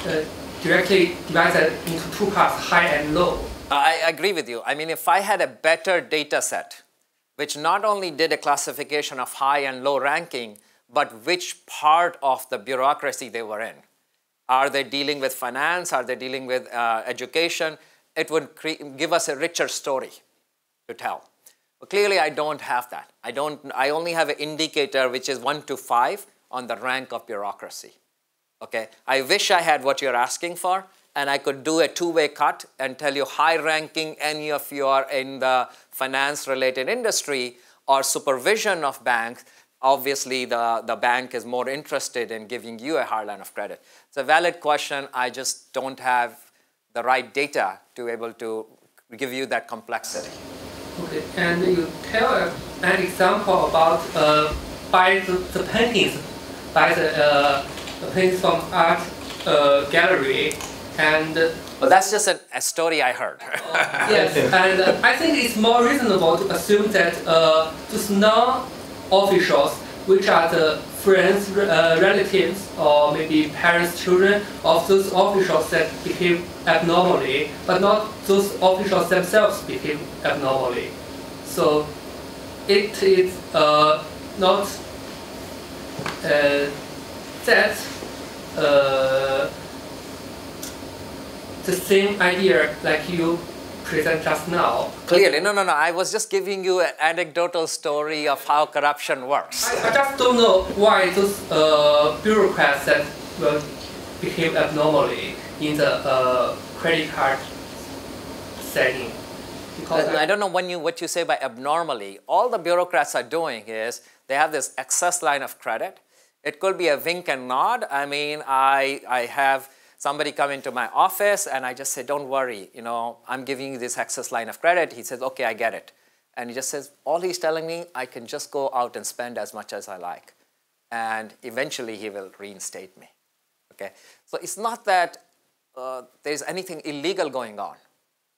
F: uh, directly divided into two parts, high and low?
B: I agree with you. I mean, if I had a better data set, which not only did a classification of high and low ranking, but which part of the bureaucracy they were in. Are they dealing with finance? Are they dealing with uh, education? It would give us a richer story to tell. But clearly, I don't have that. I, don't, I only have an indicator which is 1 to 5 on the rank of bureaucracy. Okay? I wish I had what you're asking for, and I could do a two-way cut and tell you high ranking any of you are in the finance-related industry or supervision of banks, obviously the, the bank is more interested in giving you a higher line of credit. It's a valid question. I just don't have the right data to be able to give you that complexity.
F: Okay, and you tell an example about uh, by the, the paintings, by the, uh, paintings from art uh, gallery, and
B: well, that's just a, a story I heard. <laughs>
F: yes, and uh, I think it's more reasonable to assume that uh, those non-officials, which are the friends, uh, relatives, or maybe parents, children of those officials that behave abnormally, but not those officials themselves behave abnormally. So it is uh, not uh, that uh, the same idea like you present just now.
B: Clearly, no, no, no. I was just giving you an anecdotal story of how corruption works.
F: I, I just don't know why those uh, bureaucrats that will behave abnormally in the uh, credit card setting.
B: Because I, I don't know when you, what you say by abnormally. All the bureaucrats are doing is they have this excess line of credit. It could be a wink and nod. I mean, I, I have somebody come into my office and I just say, don't worry, you know, I'm giving you this excess line of credit. He says, okay, I get it. And he just says, all he's telling me, I can just go out and spend as much as I like. And eventually he will reinstate me. Okay? So it's not that uh, there's anything illegal going on.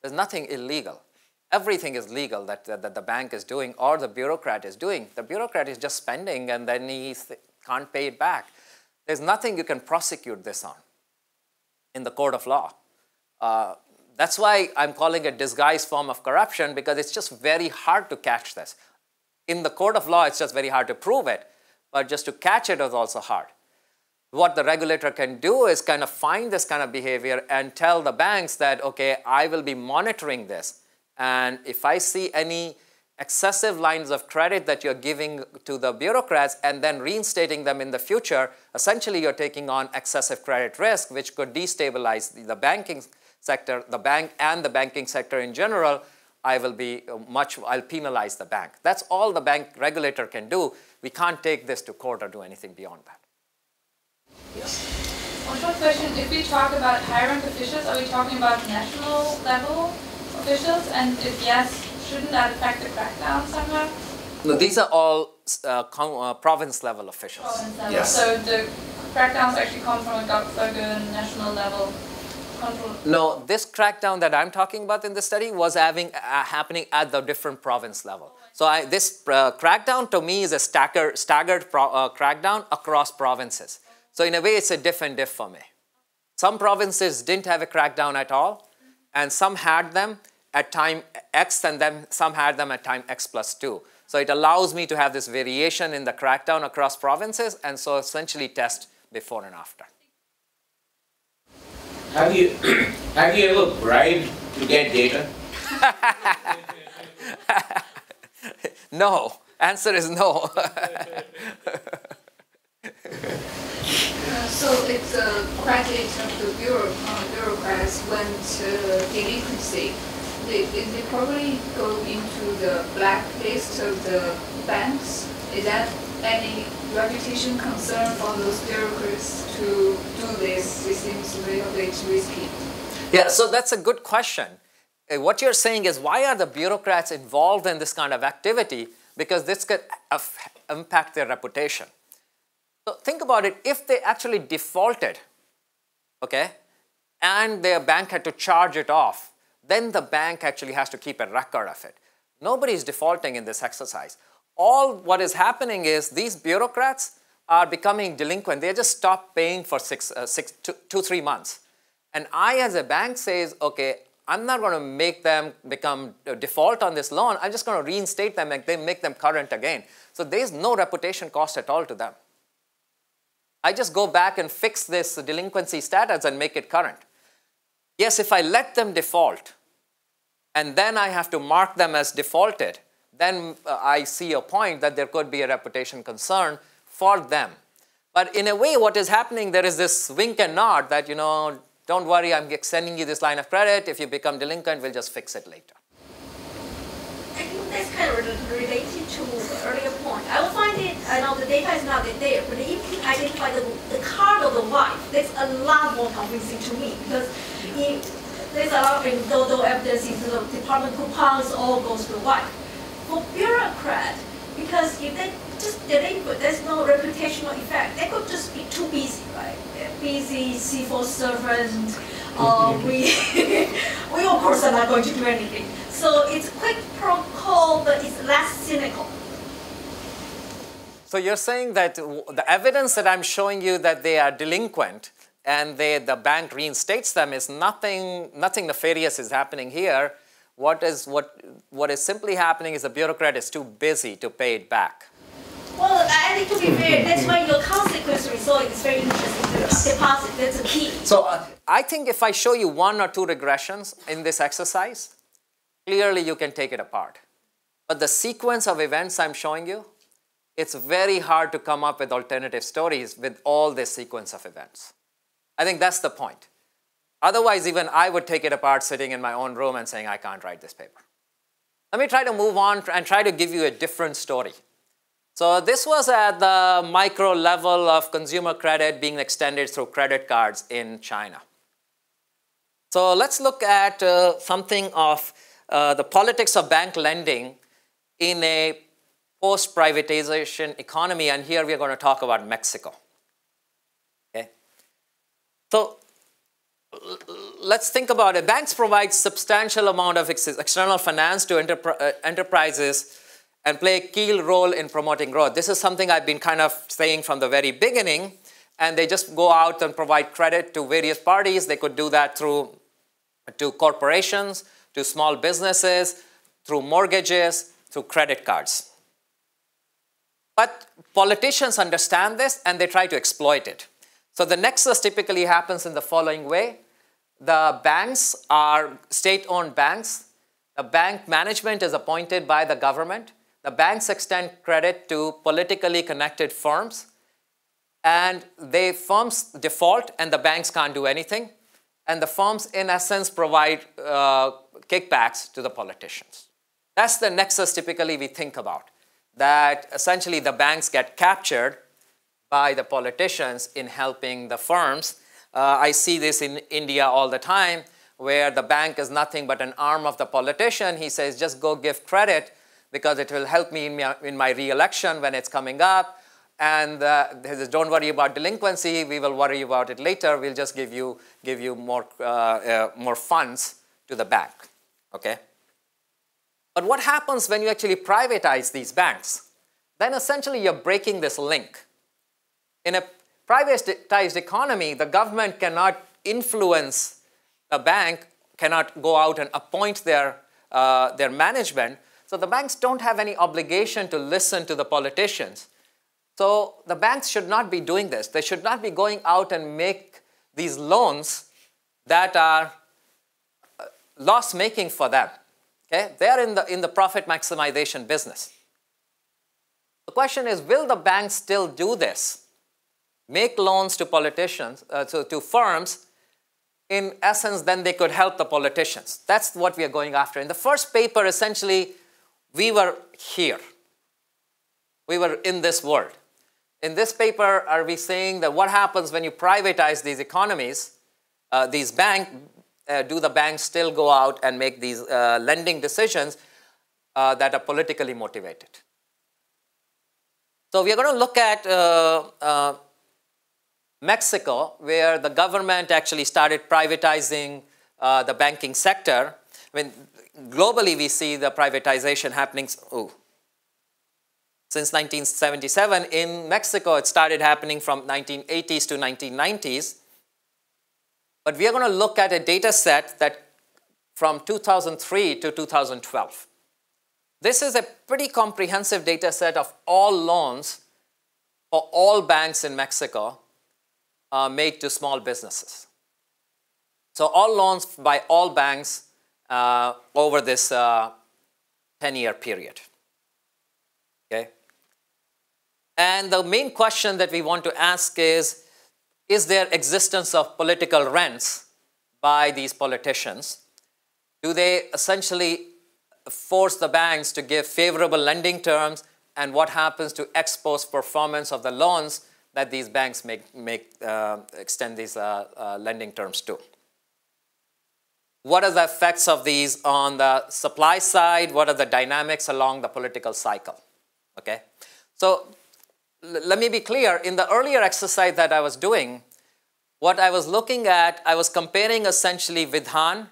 B: There's nothing illegal. Everything is legal that, that, that, the bank is doing or the bureaucrat is doing. The bureaucrat is just spending and then he can't pay it back. There's nothing you can prosecute this on in the court of law. Uh, that's why I'm calling it disguised form of corruption because it's just very hard to catch this. In the court of law, it's just very hard to prove it, but just to catch it is also hard. What the regulator can do is kind of find this kind of behavior and tell the banks that, okay, I will be monitoring this. And if I see any excessive lines of credit that you're giving to the bureaucrats and then reinstating them in the future, essentially you're taking on excessive credit risk, which could destabilize the banking sector, the bank and the banking sector in general. I will be uh, much, I'll penalize the bank. That's all the bank regulator can do. We can't take this to court or do anything beyond that.
G: Yes. One short question. If we talk about high rank officials, are we talking about national level officials? And if yes, Shouldn't that affect the crackdown somehow?
B: No, these are all uh, uh, province level officials.
G: Province level. Yes. So the crackdowns actually come from a national level control.
B: No, this crackdown that I'm talking about in the study was having uh, happening at the different province level. So I, this uh, crackdown to me is a stagger, staggered pro, uh, crackdown across provinces. So in a way, it's a different diff for me. Some provinces didn't have a crackdown at all, and some had them, at time x and then some had them at time x plus 2. So it allows me to have this variation in the crackdown across provinces and so essentially test before and after.
H: Have you, <clears throat> have you ever bribed to get data? <laughs>
B: no. Answer is no.
C: uh, <laughs> so it's a credit of the bureau, uh, bureaucrats went to delinquency they, they probably go into the blacklist of the banks. Is that any reputation concern from those bureaucrats to do this? It seems a little bit risky.
B: Yeah, so that's a good question. Uh, what you're saying is why are the bureaucrats involved in this kind of activity? Because this could impact their reputation. So think about it, if they actually defaulted, okay, and their bank had to charge it off, then the bank actually has to keep a record of it. Nobody is defaulting in this exercise. All what is happening is these bureaucrats are becoming delinquent. They just stop paying for six, uh, six, two, two, three months. And I, as a bank, says, okay, I'm not going to make them become uh, default on this loan. I'm just going to reinstate them and make them current again. So there's no reputation cost at all to them. I just go back and fix this delinquency status and make it current. Yes, if I let them default, and then I have to mark them as defaulted, then uh, I see a point that there could be a reputation concern for them. But in a way, what is happening, there is this wink and nod that, you know, don't worry, I'm extending you this line of credit. If you become delinquent, we'll just fix it later.
I: I think that's kind of related to the earlier point. I will find it, I know the data is not there, but if you identify the, the card of the wife, that's a lot more convincing to me because there's a lot of anecdotal evidence in the department coupons all goes to wife. For bureaucrat, because if they just delinquent, there's no reputational effect. They could just be too busy, right? They're busy, civil servant. Uh, we, <laughs> we of course are not going to do anything. So it's quick pro protocol, but it's less cynical.
B: So you're saying that the evidence that I'm showing you that they are delinquent and they, the bank reinstates them is nothing, nothing nefarious is happening here. What is, what, what is simply happening is the bureaucrat is too busy to pay it back.
I: Well, I think to be fair, that's why your consequence result is very interesting yes. deposit. That's a key.
B: So uh, I think if I show you one or two regressions in this exercise, clearly you can take it apart. But the sequence of events I'm showing you, it's very hard to come up with alternative stories with all this sequence of events. I think that's the point. Otherwise, even I would take it apart sitting in my own room and saying, I can't write this paper. Let me try to move on and try to give you a different story. So this was at the micro level of consumer credit being extended through credit cards in China. So let's look at uh, something of uh, the politics of bank lending in a post-privatization economy, and here we're going to talk about Mexico. So let's think about it. Banks provide substantial amount of ex external finance to enterpri uh, enterprises and play a key role in promoting growth. This is something I've been kind of saying from the very beginning, and they just go out and provide credit to various parties. They could do that through to corporations, to small businesses, through mortgages, through credit cards. But politicians understand this and they try to exploit it. So the nexus typically happens in the following way. The banks are state-owned banks. The bank management is appointed by the government. The banks extend credit to politically connected firms, and they firms default, and the banks can't do anything. And the firms, in essence, provide uh, kickbacks to the politicians. That's the nexus typically we think about, that essentially the banks get captured by the politicians in helping the firms. Uh, I see this in India all the time, where the bank is nothing but an arm of the politician. He says, just go give credit because it will help me in my, in my re-election when it's coming up. And uh, says, don't worry about delinquency. We will worry about it later. We'll just give you, give you more, uh, uh, more funds to the bank. Okay? But what happens when you actually privatize these banks? Then essentially you're breaking this link. In a privatized economy, the government cannot influence a bank, cannot go out and appoint their, uh, their management, so the banks don't have any obligation to listen to the politicians. So the banks should not be doing this. They should not be going out and make these loans that are uh, loss-making for them. Okay? They're in the, in the profit maximization business. The question is, will the banks still do this? Make loans to politicians, uh, to, to firms, in essence, then they could help the politicians. That's what we are going after. In the first paper, essentially, we were here. We were in this world. In this paper, are we saying that what happens when you privatize these economies, uh, these banks, uh, do the banks still go out and make these uh, lending decisions uh, that are politically motivated? So we are going to look at uh, uh, Mexico, where the government actually started privatizing uh, the banking sector I mean, globally we see the privatization happening. Oh, since 1977. In Mexico, it started happening from 1980s to 1990s. But we are going to look at a data set that from 2003 to 2012. This is a pretty comprehensive data set of all loans for all banks in Mexico uh, made to small businesses. So all loans by all banks uh, over this 10-year uh, period. Okay? And the main question that we want to ask is, is there existence of political rents by these politicians? Do they essentially force the banks to give favorable lending terms and what happens to ex post performance of the loans that these banks make, make uh, extend these uh, uh, lending terms to? What are the effects of these on the supply side? What are the dynamics along the political cycle? Okay, so let me be clear. In the earlier exercise that I was doing, what I was looking at, I was comparing essentially Vidhan,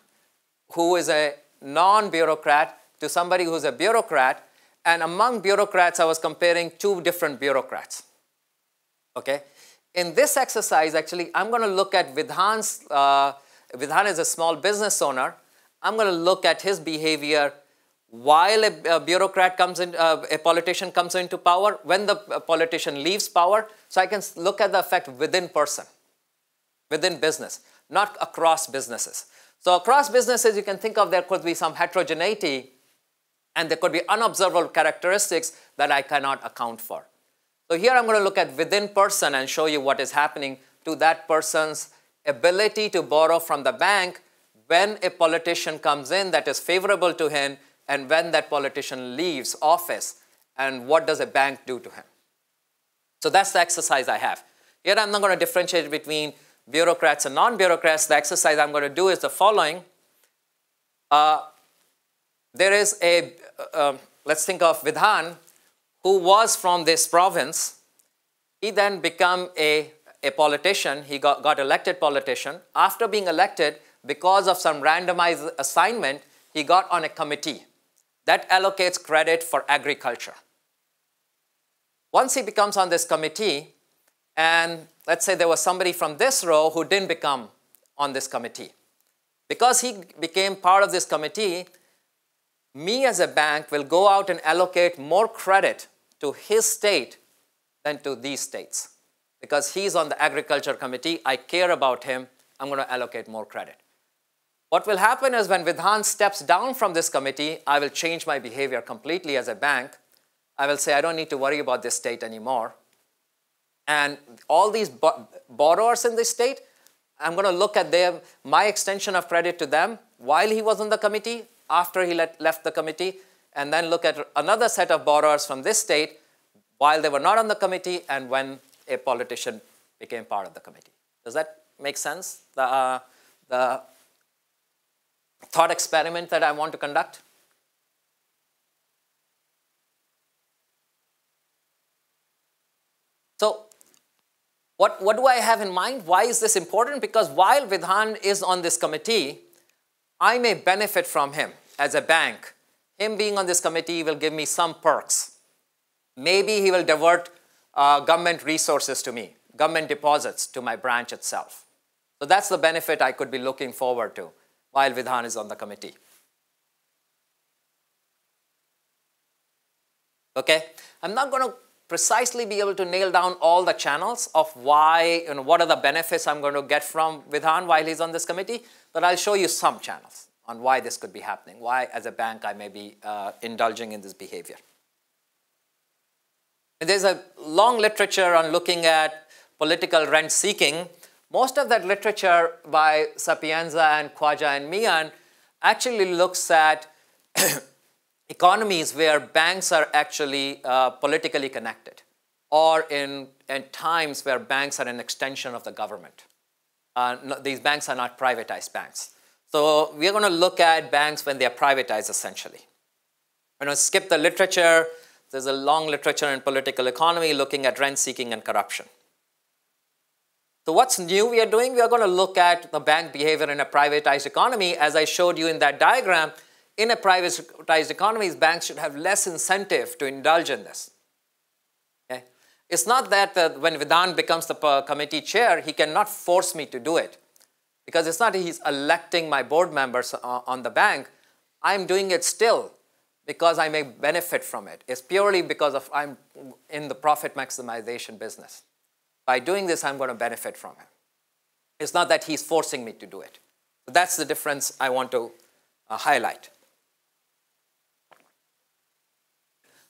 B: who is a non-bureaucrat, to somebody who's a bureaucrat. And among bureaucrats, I was comparing two different bureaucrats. Okay? In this exercise, actually, I'm going to look at Vidhan's, uh, Vidhan is a small business owner. I'm going to look at his behavior while a, a bureaucrat comes in, uh, a politician comes into power, when the politician leaves power, so I can look at the effect within person, within business, not across businesses. So across businesses, you can think of there could be some heterogeneity and there could be unobservable characteristics that I cannot account for. So here I'm going to look at within person and show you what is happening to that person's ability to borrow from the bank when a politician comes in that is favorable to him and when that politician leaves office and what does a bank do to him. So that's the exercise I have. Here I'm not going to differentiate between bureaucrats and non-bureaucrats. The exercise I'm going to do is the following. Uh, there is a, uh, um, let's think of Vidhan, who was from this province. He then became a, a politician. He got, got elected politician. After being elected, because of some randomized assignment, he got on a committee that allocates credit for agriculture. Once he becomes on this committee, and let's say there was somebody from this row who didn't become on this committee. Because he became part of this committee, me as a bank will go out and allocate more credit to his state than to these states. Because he's on the agriculture committee, I care about him, I'm going to allocate more credit. What will happen is when Vidhan steps down from this committee, I will change my behavior completely as a bank. I will say, I don't need to worry about this state anymore. And all these borrowers in this state, I'm going to look at them, my extension of credit to them while he was on the committee, after he let, left the committee, and then look at another set of borrowers from this state while they were not on the committee and when a politician became part of the committee. Does that make sense? The, uh, the thought experiment that I want to conduct? So what, what do I have in mind? Why is this important? Because while Vidhan is on this committee, I may benefit from him as a bank. Him being on this committee will give me some perks. Maybe he will divert uh, government resources to me, government deposits to my branch itself. So that's the benefit I could be looking forward to while Vidhan is on the committee. Okay, I'm not going to precisely be able to nail down all the channels of why and what are the benefits I'm going to get from Vidhan while he's on this committee, but I'll show you some channels on why this could be happening, why as a bank I may be uh, indulging in this behavior. And there's a long literature on looking at political rent seeking most of that literature by Sapienza and Khwaja and Mian actually looks at <coughs> economies where banks are actually uh, politically connected or in, in, times where banks are an extension of the government. Uh, no, these banks are not privatized banks. So we're going to look at banks when they are privatized essentially. I'm going to skip the literature. There's a long literature in political economy looking at rent seeking and corruption. So what's new we are doing? We are going to look at the bank behavior in a privatized economy. As I showed you in that diagram, in a privatized economy, banks should have less incentive to indulge in this. Okay? It's not that uh, when Vidhan becomes the uh, committee chair, he cannot force me to do it. Because it's not he's electing my board members uh, on the bank. I'm doing it still because I may benefit from it. It's purely because of I'm in the profit maximization business. By doing this, I'm going to benefit from it. It's not that he's forcing me to do it. So that's the difference I want to uh, highlight.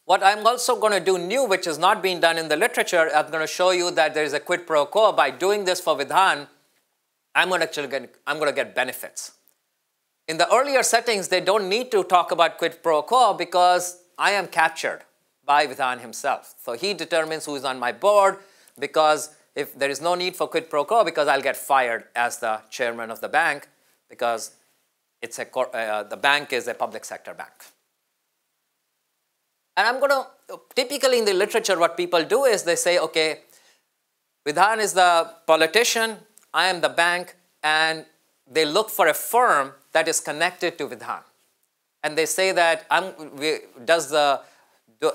B: What I'm also going to do new, which is not being done in the literature, I'm going to show you that there is a quid pro quo. By doing this for Vidhan, I'm going to actually get, I'm going to get benefits. In the earlier settings, they don't need to talk about quid pro quo because I am captured by Vidhan himself. So he determines who is on my board because if there is no need for quid pro quo because I'll get fired as the chairman of the bank because it's a, uh, the bank is a public sector bank. And I'm going to, typically in the literature, what people do is they say, okay, Vidhan is the politician, I am the bank, and they look for a firm that is connected to Vidhan. And they say that um, we, does, the,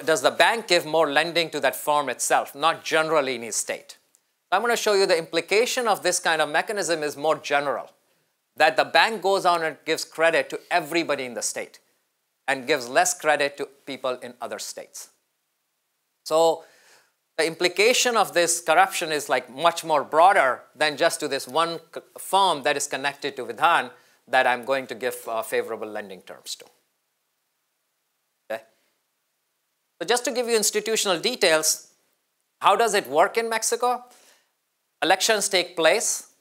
B: does the bank give more lending to that firm itself, not generally in his state. I'm going to show you the implication of this kind of mechanism is more general, that the bank goes on and gives credit to everybody in the state and gives less credit to people in other states. So the implication of this corruption is like much more broader than just to this one firm that is connected to Vidhan that I'm going to give uh, favorable lending terms to. Okay? So just to give you institutional details, how does it work in Mexico? Elections take place.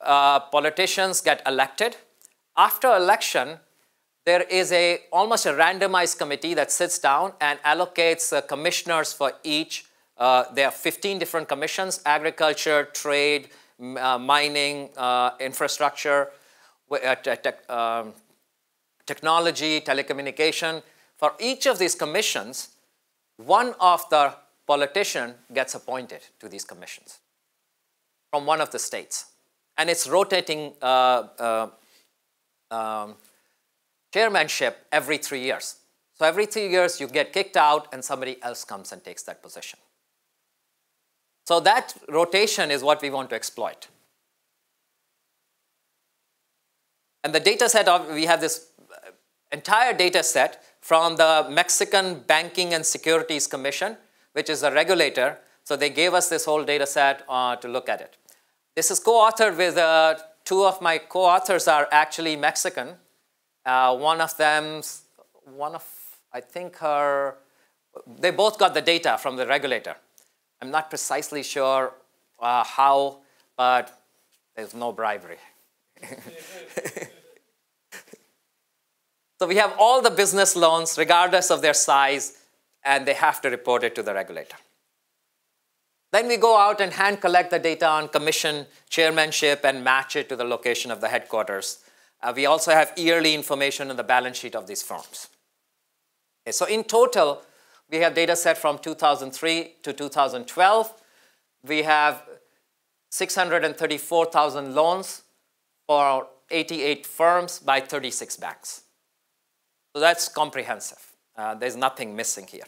B: Uh, politicians get elected. After election, there is a almost a randomized committee that sits down and allocates uh, commissioners for each. Uh, there are 15 different commissions, agriculture, trade, uh, mining, uh, infrastructure, uh, te um, technology, telecommunication. For each of these commissions, one of the politician gets appointed to these commissions from one of the states. And it's rotating uh, um, chairmanship every three years. So every three years, you get kicked out and somebody else comes and takes that position. So that rotation is what we want to exploit. And the data set, of, we have this entire data set from the Mexican Banking and Securities Commission, which is a regulator. So they gave us this whole data set uh, to look at it. This is co-authored with uh, two of my co-authors are actually Mexican. Uh, one of them, one of, I think her, they both got the data from the regulator. I'm not precisely sure uh, how, but there's no bribery. <laughs> so we have all the business loans, regardless of their size, and they have to report it to the regulator. Then we go out and hand collect the data on commission chairmanship and match it to the location of the headquarters. Uh, we also have yearly information on the balance sheet of these firms. Okay, so in total, we have data set from 2003 to 2012. We have 634,000 loans for 88 firms by 36 banks. So that's comprehensive. Uh, there's nothing missing here.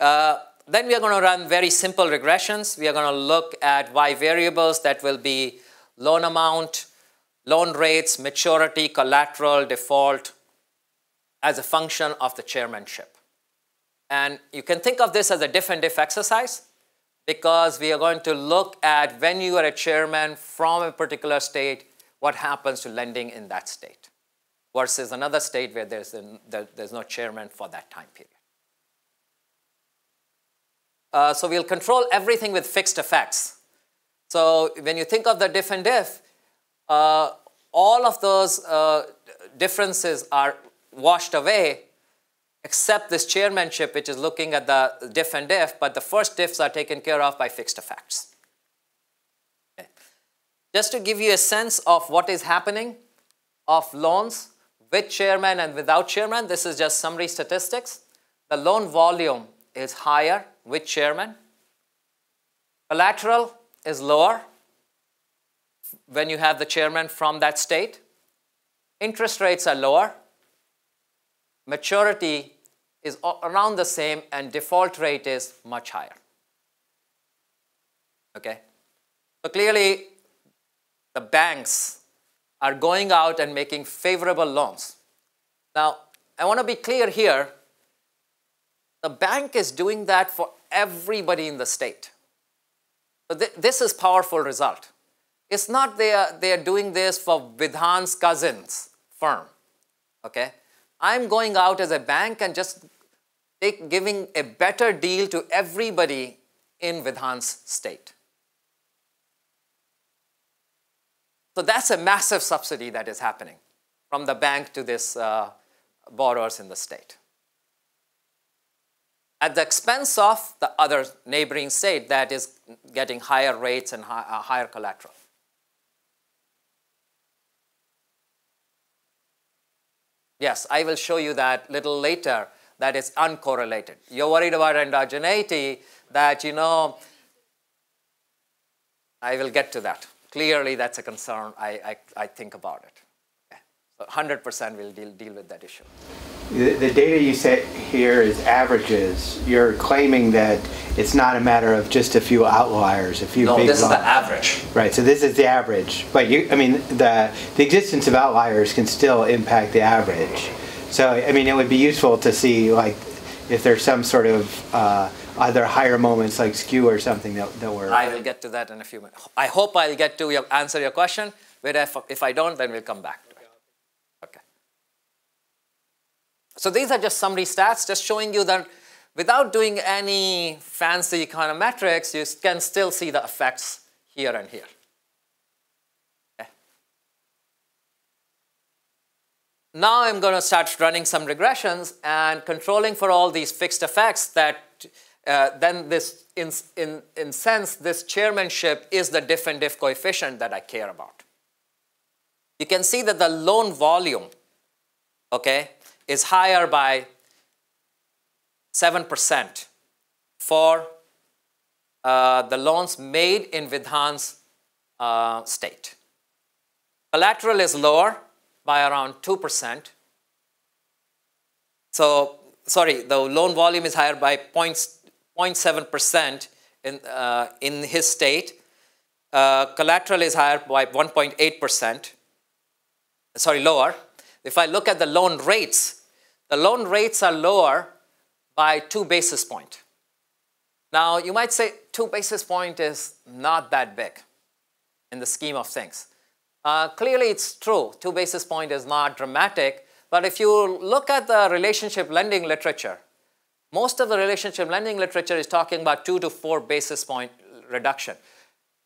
B: Uh, then we are going to run very simple regressions. We are going to look at Y variables that will be loan amount, loan rates, maturity, collateral, default as a function of the chairmanship. And you can think of this as a diff and diff exercise because we are going to look at when you are a chairman from a particular state, what happens to lending in that state versus another state where there's, a, there's no chairman for that time period. Uh, so we'll control everything with fixed effects. So when you think of the diff and diff, uh, all of those uh, differences are washed away except this chairmanship, which is looking at the diff and diff, but the first diffs are taken care of by fixed effects. Okay. Just to give you a sense of what is happening of loans with chairman and without chairman, this is just summary statistics. The loan volume is higher with chairman Collateral is lower when you have the chairman from that state. Interest rates are lower. Maturity is around the same and default rate is much higher. Okay? So clearly, the banks are going out and making favorable loans. Now, I want to be clear here. The bank is doing that for everybody in the state. So th this is powerful result. It's not they are, they are doing this for Vidhan's cousin's firm. Okay? I'm going out as a bank and just take, giving a better deal to everybody in Vidhan's state. So that's a massive subsidy that is happening from the bank to this uh, borrowers in the state. At the expense of the other neighboring state that is getting higher rates and high, uh, higher collateral. Yes, I will show you that little later that is uncorrelated. You're worried about endogeneity that, you know, I will get to that. Clearly, that's a concern. I, I, I think about it. So 100% will deal, deal with that issue.
J: The, the data you set here is averages. You're claiming that it's not a matter of just a few outliers, a few
B: no,
J: big
B: this is the average.
J: Right, so this is the average. But you, I mean, the, the existence of outliers can still impact the average. So, I mean, it would be useful to see, like, if there's some sort of uh, other higher moments like skew or something that, that were.
B: I will get to that in a few minutes. I hope I'll get to your, answer your question, but if, if I don't, then we'll come back to it. Okay. So these are just summary stats, just showing you that without doing any fancy kind of metrics, you can still see the effects here and here. Okay. Now I'm going to start running some regressions and controlling for all these fixed effects that uh, then this, in, in, in sense, this chairmanship is the diff and diff coefficient that I care about. You can see that the loan volume, okay, is higher by 7% for uh, the loans made in Vidhan's uh, state. Collateral is lower by around 2%. So, sorry, the loan volume is higher by 0.7% in, uh, in his state. Uh, collateral is higher by 1.8%. Sorry, lower. If I look at the loan rates, the loan rates are lower by two basis point. Now, you might say two basis point is not that big in the scheme of things. Uh, clearly, it's true. Two basis point is not dramatic. But if you look at the relationship lending literature, most of the relationship lending literature is talking about two to four basis point reduction.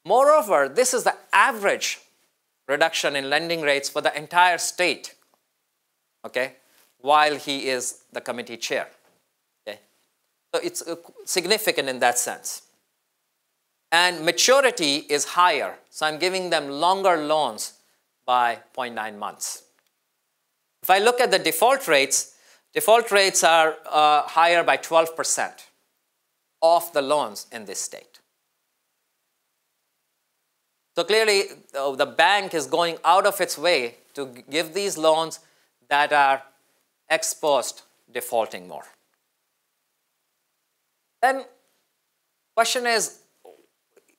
B: Moreover, this is the average reduction in lending rates for the entire state, okay, while he is the committee chair. Okay? So it's uh, significant in that sense. And maturity is higher, so I'm giving them longer loans by 0.9 months. If I look at the default rates, default rates are uh, higher by 12% of the loans in this state. So clearly, uh, the bank is going out of its way to give these loans that are ex post defaulting more. Then question is,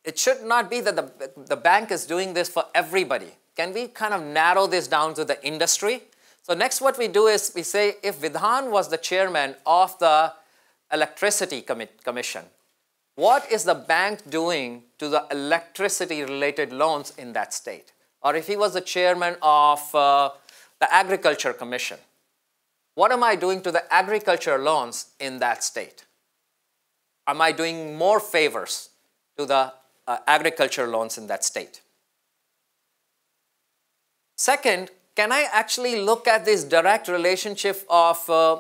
B: it should not be that the, the bank is doing this for everybody. Can we kind of narrow this down to the industry? So next what we do is we say if Vidhan was the chairman of the electricity commission, what is the bank doing to the electricity related loans in that state? Or if he was the chairman of uh, the agriculture commission, what am I doing to the agriculture loans in that state? Am I doing more favors to the uh, agriculture loans in that state? Second, can I actually look at this direct relationship of uh, uh,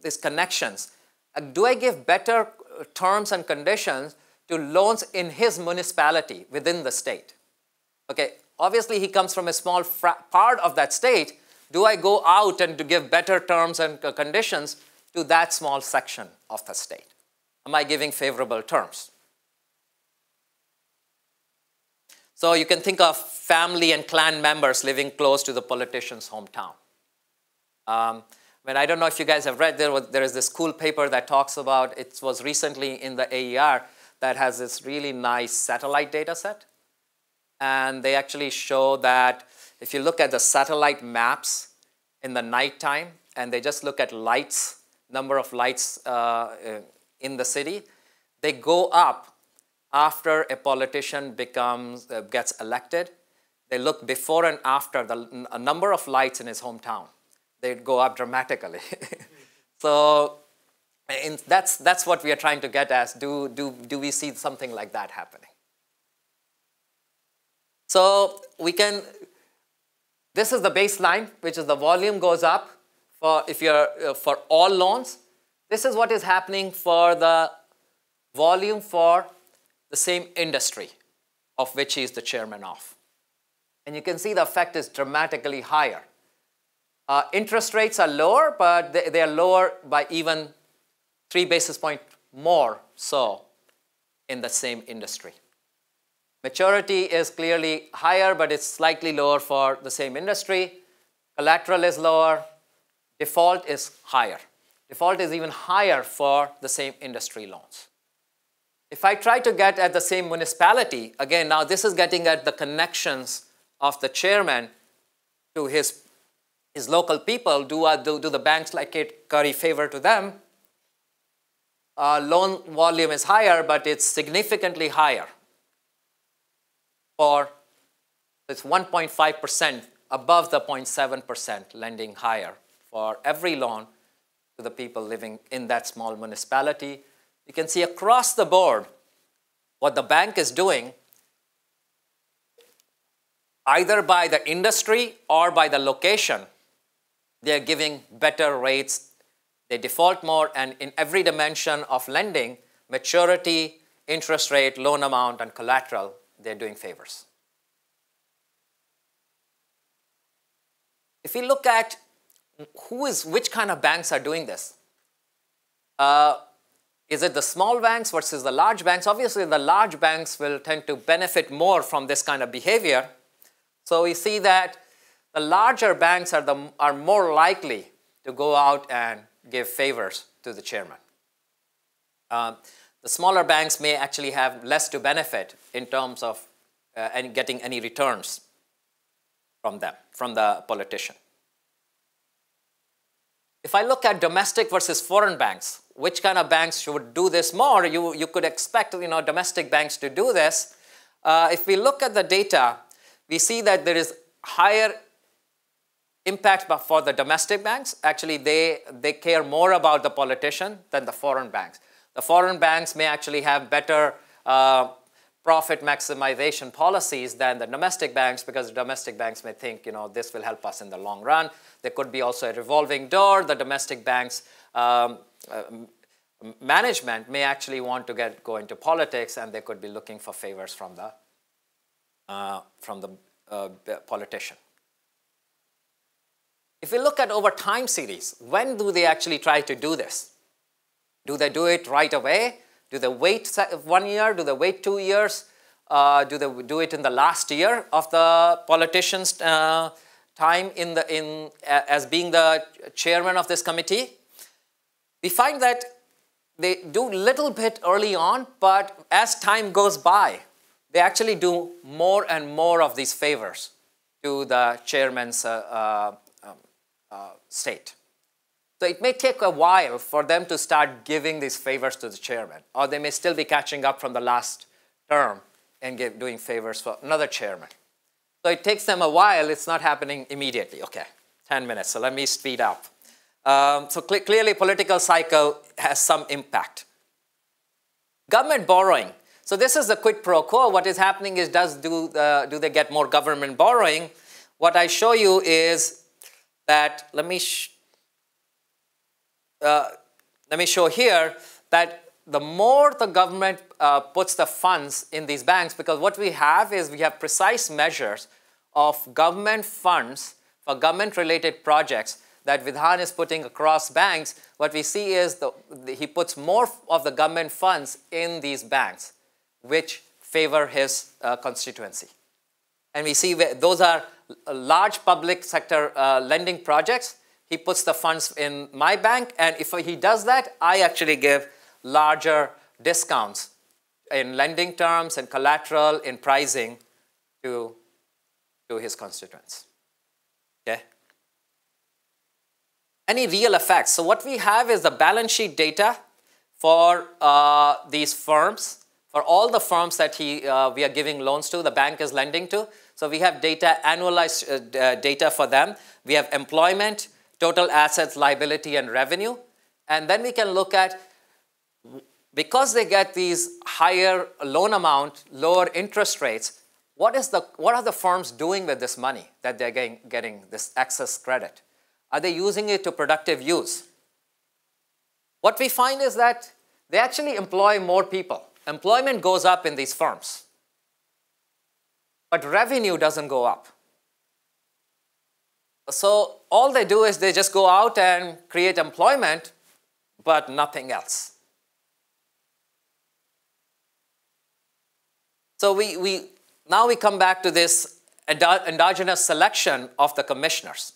B: these connections? Uh, do I give better terms and conditions to loans in his municipality within the state? Okay, obviously he comes from a small part of that state. Do I go out and to give better terms and conditions to that small section of the state? Am I giving favorable terms? So you can think of family and clan members living close to the politician's hometown. Um, but I don't know if you guys have read, there, was, there is this cool paper that talks about, it was recently in the AER, that has this really nice satellite data set. And they actually show that if you look at the satellite maps in the nighttime, and they just look at lights, number of lights uh, in the city, they go up after a politician becomes, uh, gets elected, they look before and after the a number of lights in his hometown. They go up dramatically. <laughs> so in, that's, that's what we are trying to get as do, do, do we see something like that happening? So we can, this is the baseline, which is the volume goes up for if you're uh, for all loans. This is what is happening for the volume for the same industry of which he is the chairman of. And you can see the effect is dramatically higher. Uh, interest rates are lower, but they, they are lower by even three basis point more so in the same industry. Maturity is clearly higher, but it's slightly lower for the same industry. Collateral is lower. Default is higher. Default is even higher for the same industry loans. If I try to get at the same municipality, again, now this is getting at the connections of the chairman to his, his local people. Do, uh, do, do the banks like it curry favor to them? Uh, loan volume is higher, but it's significantly higher. For it's 1.5% above the 0.7% lending higher for every loan to the people living in that small municipality you can see across the board what the bank is doing either by the industry or by the location, they're giving better rates. They default more, and in every dimension of lending, maturity, interest rate, loan amount, and collateral, they're doing favors. If we look at who is, which kind of banks are doing this, uh, is it the small banks versus the large banks? Obviously, the large banks will tend to benefit more from this kind of behavior. So we see that the larger banks are, the, are more likely to go out and give favors to the chairman. Um, the smaller banks may actually have less to benefit in terms of uh, any, getting any returns from them, from the politician. If I look at domestic versus foreign banks, which kind of banks should do this more? You, you could expect you know, domestic banks to do this. Uh, if we look at the data, we see that there is higher impact for the domestic banks. Actually, they, they care more about the politician than the foreign banks. The foreign banks may actually have better uh, profit maximization policies than the domestic banks because the domestic banks may think, you know, this will help us in the long run. There could be also a revolving door. The domestic banks um, uh, management may actually want to get go into politics, and they could be looking for favors from the uh, from the uh, politician. If we look at over time series, when do they actually try to do this? Do they do it right away? Do they wait one year? Do they wait two years? Uh, do they do it in the last year of the politician's uh, time in the, in, as being the chairman of this committee? We find that they do a little bit early on, but as time goes by, they actually do more and more of these favors to the chairman's uh, uh, um, uh, state. So it may take a while for them to start giving these favors to the chairman, or they may still be catching up from the last term and give, doing favors for another chairman. So it takes them a while, it's not happening immediately. Okay, 10 minutes, so let me speed up. Um, so cl clearly political cycle has some impact. Government borrowing. So this is the quid pro quo. What is happening is does do, the, do they get more government borrowing? What I show you is that, let me, uh, let me show here that the more the government uh, puts the funds in these banks, because what we have is we have precise measures of government funds for government related projects that Vidhan is putting across banks, what we see is the, the, he puts more of the government funds in these banks, which favor his uh, constituency. And we see those are large public sector uh, lending projects. He puts the funds in my bank, and if he does that, I actually give larger discounts in lending terms and collateral in pricing to, to his constituents. Okay? Any real effects? So what we have is the balance sheet data for uh, these firms, for all the firms that he, uh, we are giving loans to, the bank is lending to. So we have data, annualized uh, uh data for them. We have employment, total assets, liability, and revenue. And then we can look at because they get these higher loan amount, lower interest rates, what, is the, what are the firms doing with this money that they're getting, getting this excess credit? Are they using it to productive use? What we find is that they actually employ more people. Employment goes up in these firms, but revenue doesn't go up. So all they do is they just go out and create employment, but nothing else. So we, we, now we come back to this endogenous selection of the commissioners.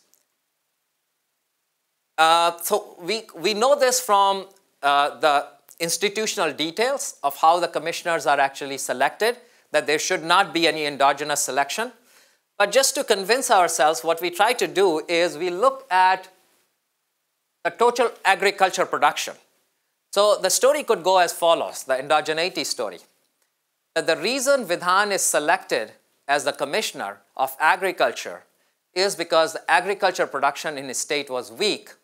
B: Uh, so we, we know this from uh, the institutional details of how the commissioners are actually selected, that there should not be any endogenous selection. But just to convince ourselves, what we try to do is we look at the total agriculture production. So the story could go as follows, the endogeneity story that the reason Vidhan is selected as the commissioner of agriculture is because the agriculture production in his state was weak.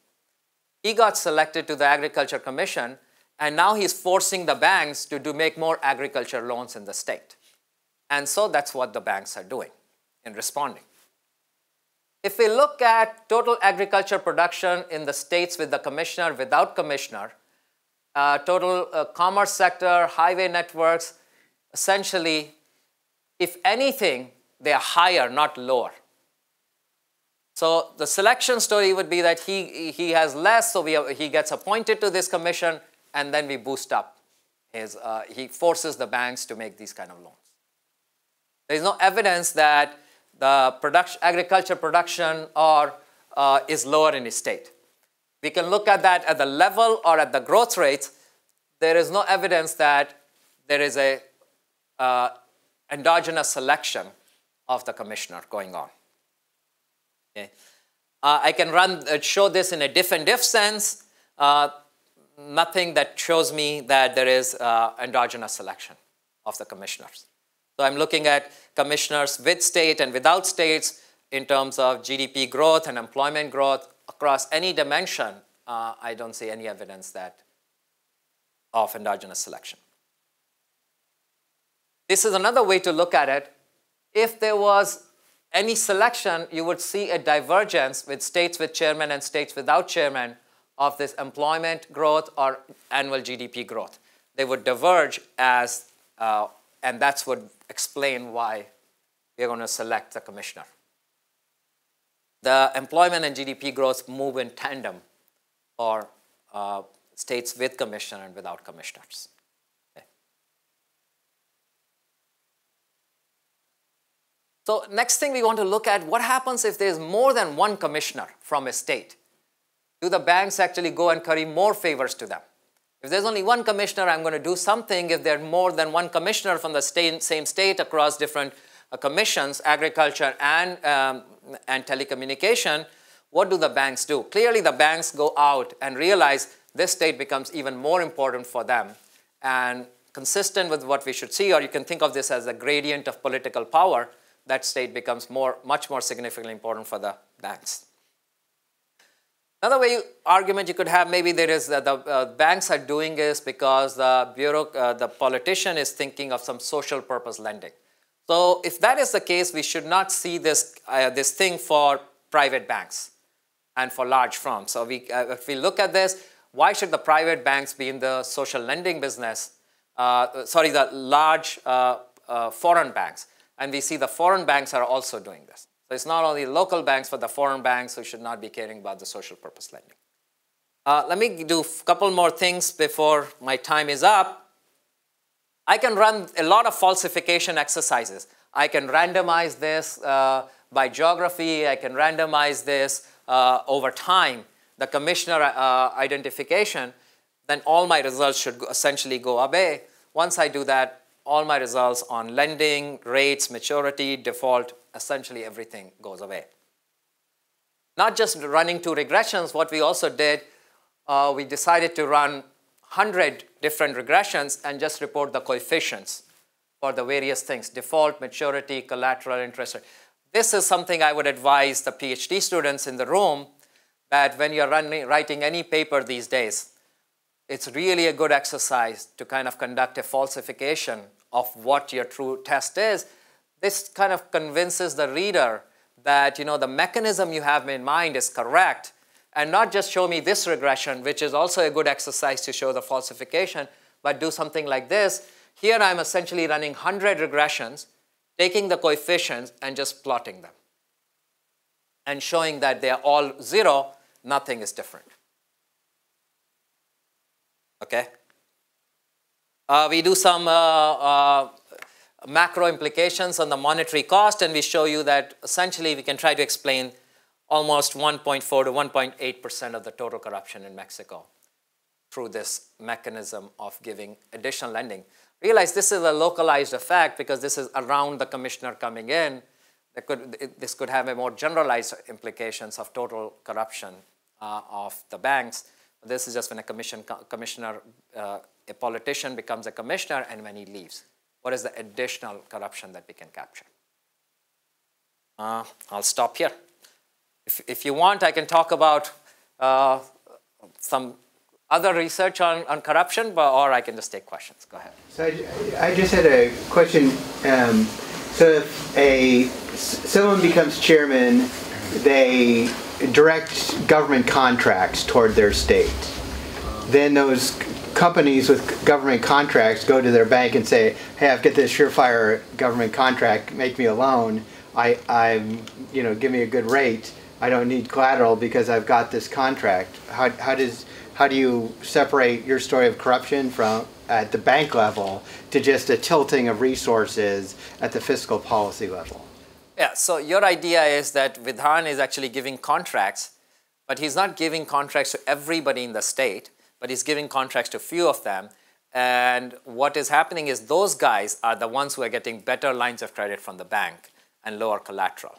B: He got selected to the agriculture commission and now he's forcing the banks to do make more agriculture loans in the state. And so that's what the banks are doing in responding. If we look at total agriculture production in the states with the commissioner, without commissioner, uh, total uh, commerce sector, highway networks, essentially, if anything, they are higher, not lower. So the selection story would be that he, he has less, so we he gets appointed to this commission, and then we boost up his, uh, he forces the banks to make these kind of loans. There is no evidence that the production, agriculture production or, uh, is lower in his state. We can look at that at the level or at the growth rates. There is no evidence that there is a uh, endogenous selection of the commissioner going on. Okay. Uh, I can run, uh, show this in a diff and diff sense. Uh, nothing that shows me that there is uh, endogenous selection of the commissioners. So I'm looking at commissioners with state and without states in terms of GDP growth and employment growth across any dimension. Uh, I don't see any evidence that of endogenous selection. This is another way to look at it. If there was any selection, you would see a divergence with states with chairmen and states without chairmen of this employment growth or annual GDP growth. They would diverge as, uh, and that's would explain why we're going to select the commissioner. The employment and GDP growth move in tandem for uh, states with commissioner and without commissioners. So next thing we want to look at, what happens if there's more than one commissioner from a state? Do the banks actually go and curry more favors to them? If there's only one commissioner, I'm going to do something. If there are more than one commissioner from the state, same state across different uh, commissions, agriculture and, um, and telecommunication, what do the banks do? Clearly, the banks go out and realize this state becomes even more important for them. And consistent with what we should see, or you can think of this as a gradient of political power, that state becomes more, much more significantly important for the banks. Another way argument you could have maybe there is that the uh, banks are doing this because the bureau, uh, the politician is thinking of some social purpose lending. So if that is the case, we should not see this, uh, this thing for private banks and for large firms. So we, uh, if we look at this, why should the private banks be in the social lending business? Uh, sorry, the large foreign banks. And we see the foreign banks are also doing this. So it's not only local banks, but the foreign banks who should not be caring about the social purpose lending. Uh, let me do a couple more things before my time is up. I can run a lot of falsification exercises. I can randomize this uh, by geography. I can randomize this uh, over time, the commissioner uh, identification, then all my results should essentially go away. Once I do that, all my results on lending, rates, maturity, default, essentially everything goes away. Not just running two regressions, what we also did, uh, we decided to run 100 different regressions and just report the coefficients for the various things, default, maturity, collateral, interest rate. This is something I would advise the PhD students in the room that when you're running, writing any paper these days, it's really a good exercise to kind of conduct a falsification of what your true test is. This kind of convinces the reader that you know the mechanism you have in mind is correct and not just show me this regression, which is also a good exercise to show the falsification, but do something like this. Here I'm essentially running 100 regressions, taking the coefficients and just plotting them and showing that they are all zero, nothing is different. Okay? Uh, we do some uh, uh, macro implications on the monetary cost, and we show you that essentially we can try to explain almost 1.4 to 1.8% of the total corruption in Mexico through this mechanism of giving additional lending. Realize this is a localized effect because this is around the commissioner coming in. Could, this could have a more generalized implications of total corruption uh, of the banks. This is just when a commission, commissioner, uh, a politician becomes a commissioner and when he leaves. What is the additional corruption that we can capture? Uh, I'll stop here. If, if you want, I can talk about uh, some other research on, on corruption, but, or I can just take questions. Go ahead.
J: So I, I just had a question. Um, so if a someone becomes chairman, they direct government contracts toward their state. Then those companies with government contracts go to their bank and say, "Hey, I've got this surefire government contract. Make me a loan. I, I'm, you know, give me a good rate. I don't need collateral because I've got this contract." How, how does how do you separate your story of corruption from at the bank level to just a tilting of resources at the fiscal policy level?
B: Yeah. So your idea is that Vidhan is actually giving contracts, but he's not giving contracts to everybody in the state but he's giving contracts to few of them. And what is happening is those guys are the ones who are getting better lines of credit from the bank and lower collateral.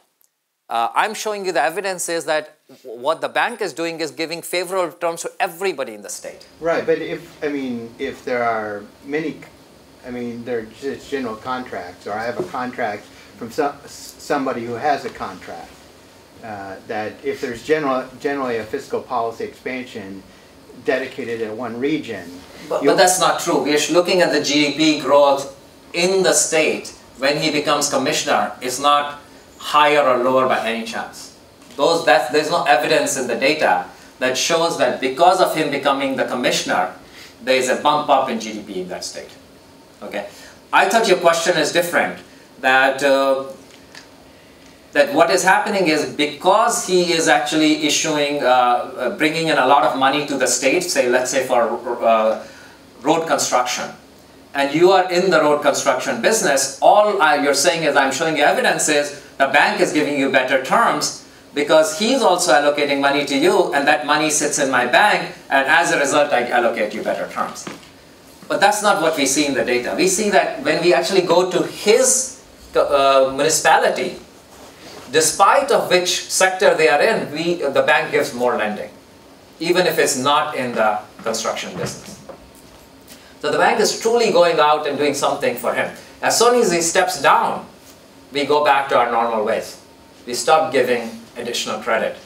B: Uh, I'm showing you the evidence is that what the bank is doing is giving favorable terms to everybody in the state.
J: Right, but if, I mean, if there are many, I mean, they're just general contracts, or I have a contract from some, somebody who has a contract, uh, that if there's general, generally a fiscal policy expansion, dedicated in one region.
B: But, but that's not true. We're looking at the GDP growth in the state when he becomes commissioner is not higher or lower by any chance. Those, that, there's no evidence in the data that shows that because of him becoming the commissioner, there is a bump up in GDP in that state. Okay, I thought your question is different. That uh, that what is happening is because he is actually issuing, uh, uh, bringing in a lot of money to the state, say, let's say for uh, road construction, and you are in the road construction business, all you're saying is, I'm showing you evidence is, the bank is giving you better terms because he's also allocating money to you and that money sits in my bank and as a result I allocate you better terms. But that's not what we see in the data. We see that when we actually go to his uh, municipality, despite of which sector they are in, we, the bank gives more lending, even if it's not in the construction business. So the bank is truly going out and doing something for him. As soon as he steps down, we go back to our normal ways. We stop giving additional credit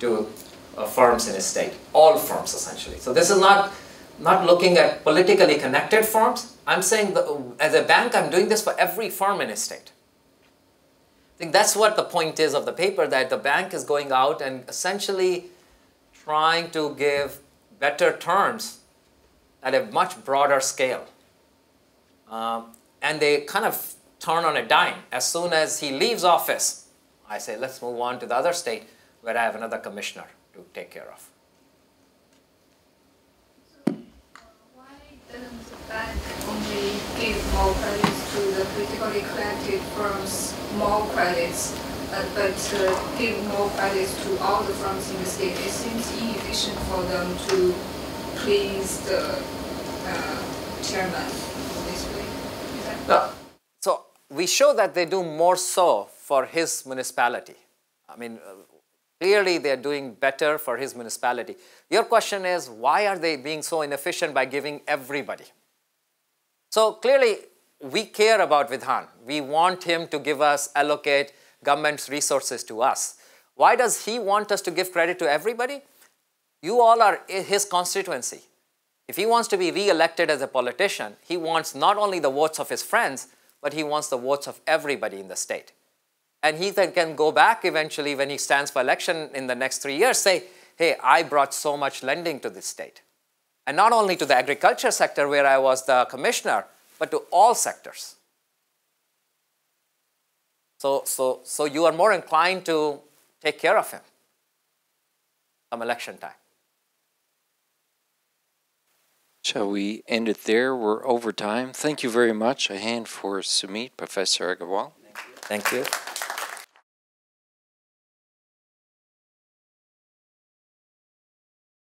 B: to uh, firms in his state, all firms essentially. So this is not, not looking at politically connected firms. I'm saying that as a bank, I'm doing this for every firm in his state think that's what the point is of the paper, that the bank is going out and essentially trying to give better terms at a much broader scale. Um, and they kind of turn on a dime. As soon as he leaves office, I say, let's move on to the other state where I have another commissioner to take care of.
C: Why doesn't the bank only give more credit to the politically collected firms more credits, uh, but uh, give more credits to all the firms in the state. It seems inefficient for them to please the uh, chairman this way.
B: No. So we show that they do more so for his municipality. I mean, uh, clearly they're doing better for his municipality. Your question is, why are they being so inefficient by giving everybody? So clearly, we care about Vidhan. We want him to give us, allocate government's resources to us. Why does he want us to give credit to everybody? You all are his constituency. If he wants to be re-elected as a politician, he wants not only the votes of his friends, but he wants the votes of everybody in the state. And he then can go back eventually when he stands for election in the next three years, say, hey, I brought so much lending to this state. And not only to the agriculture sector where I was the commissioner, but to all sectors. So, so, so you are more inclined to take care of him come election time.
A: Shall we end it there? We're over time. Thank you very much. A hand for Sumit, Professor Agarwal.
B: Thank you.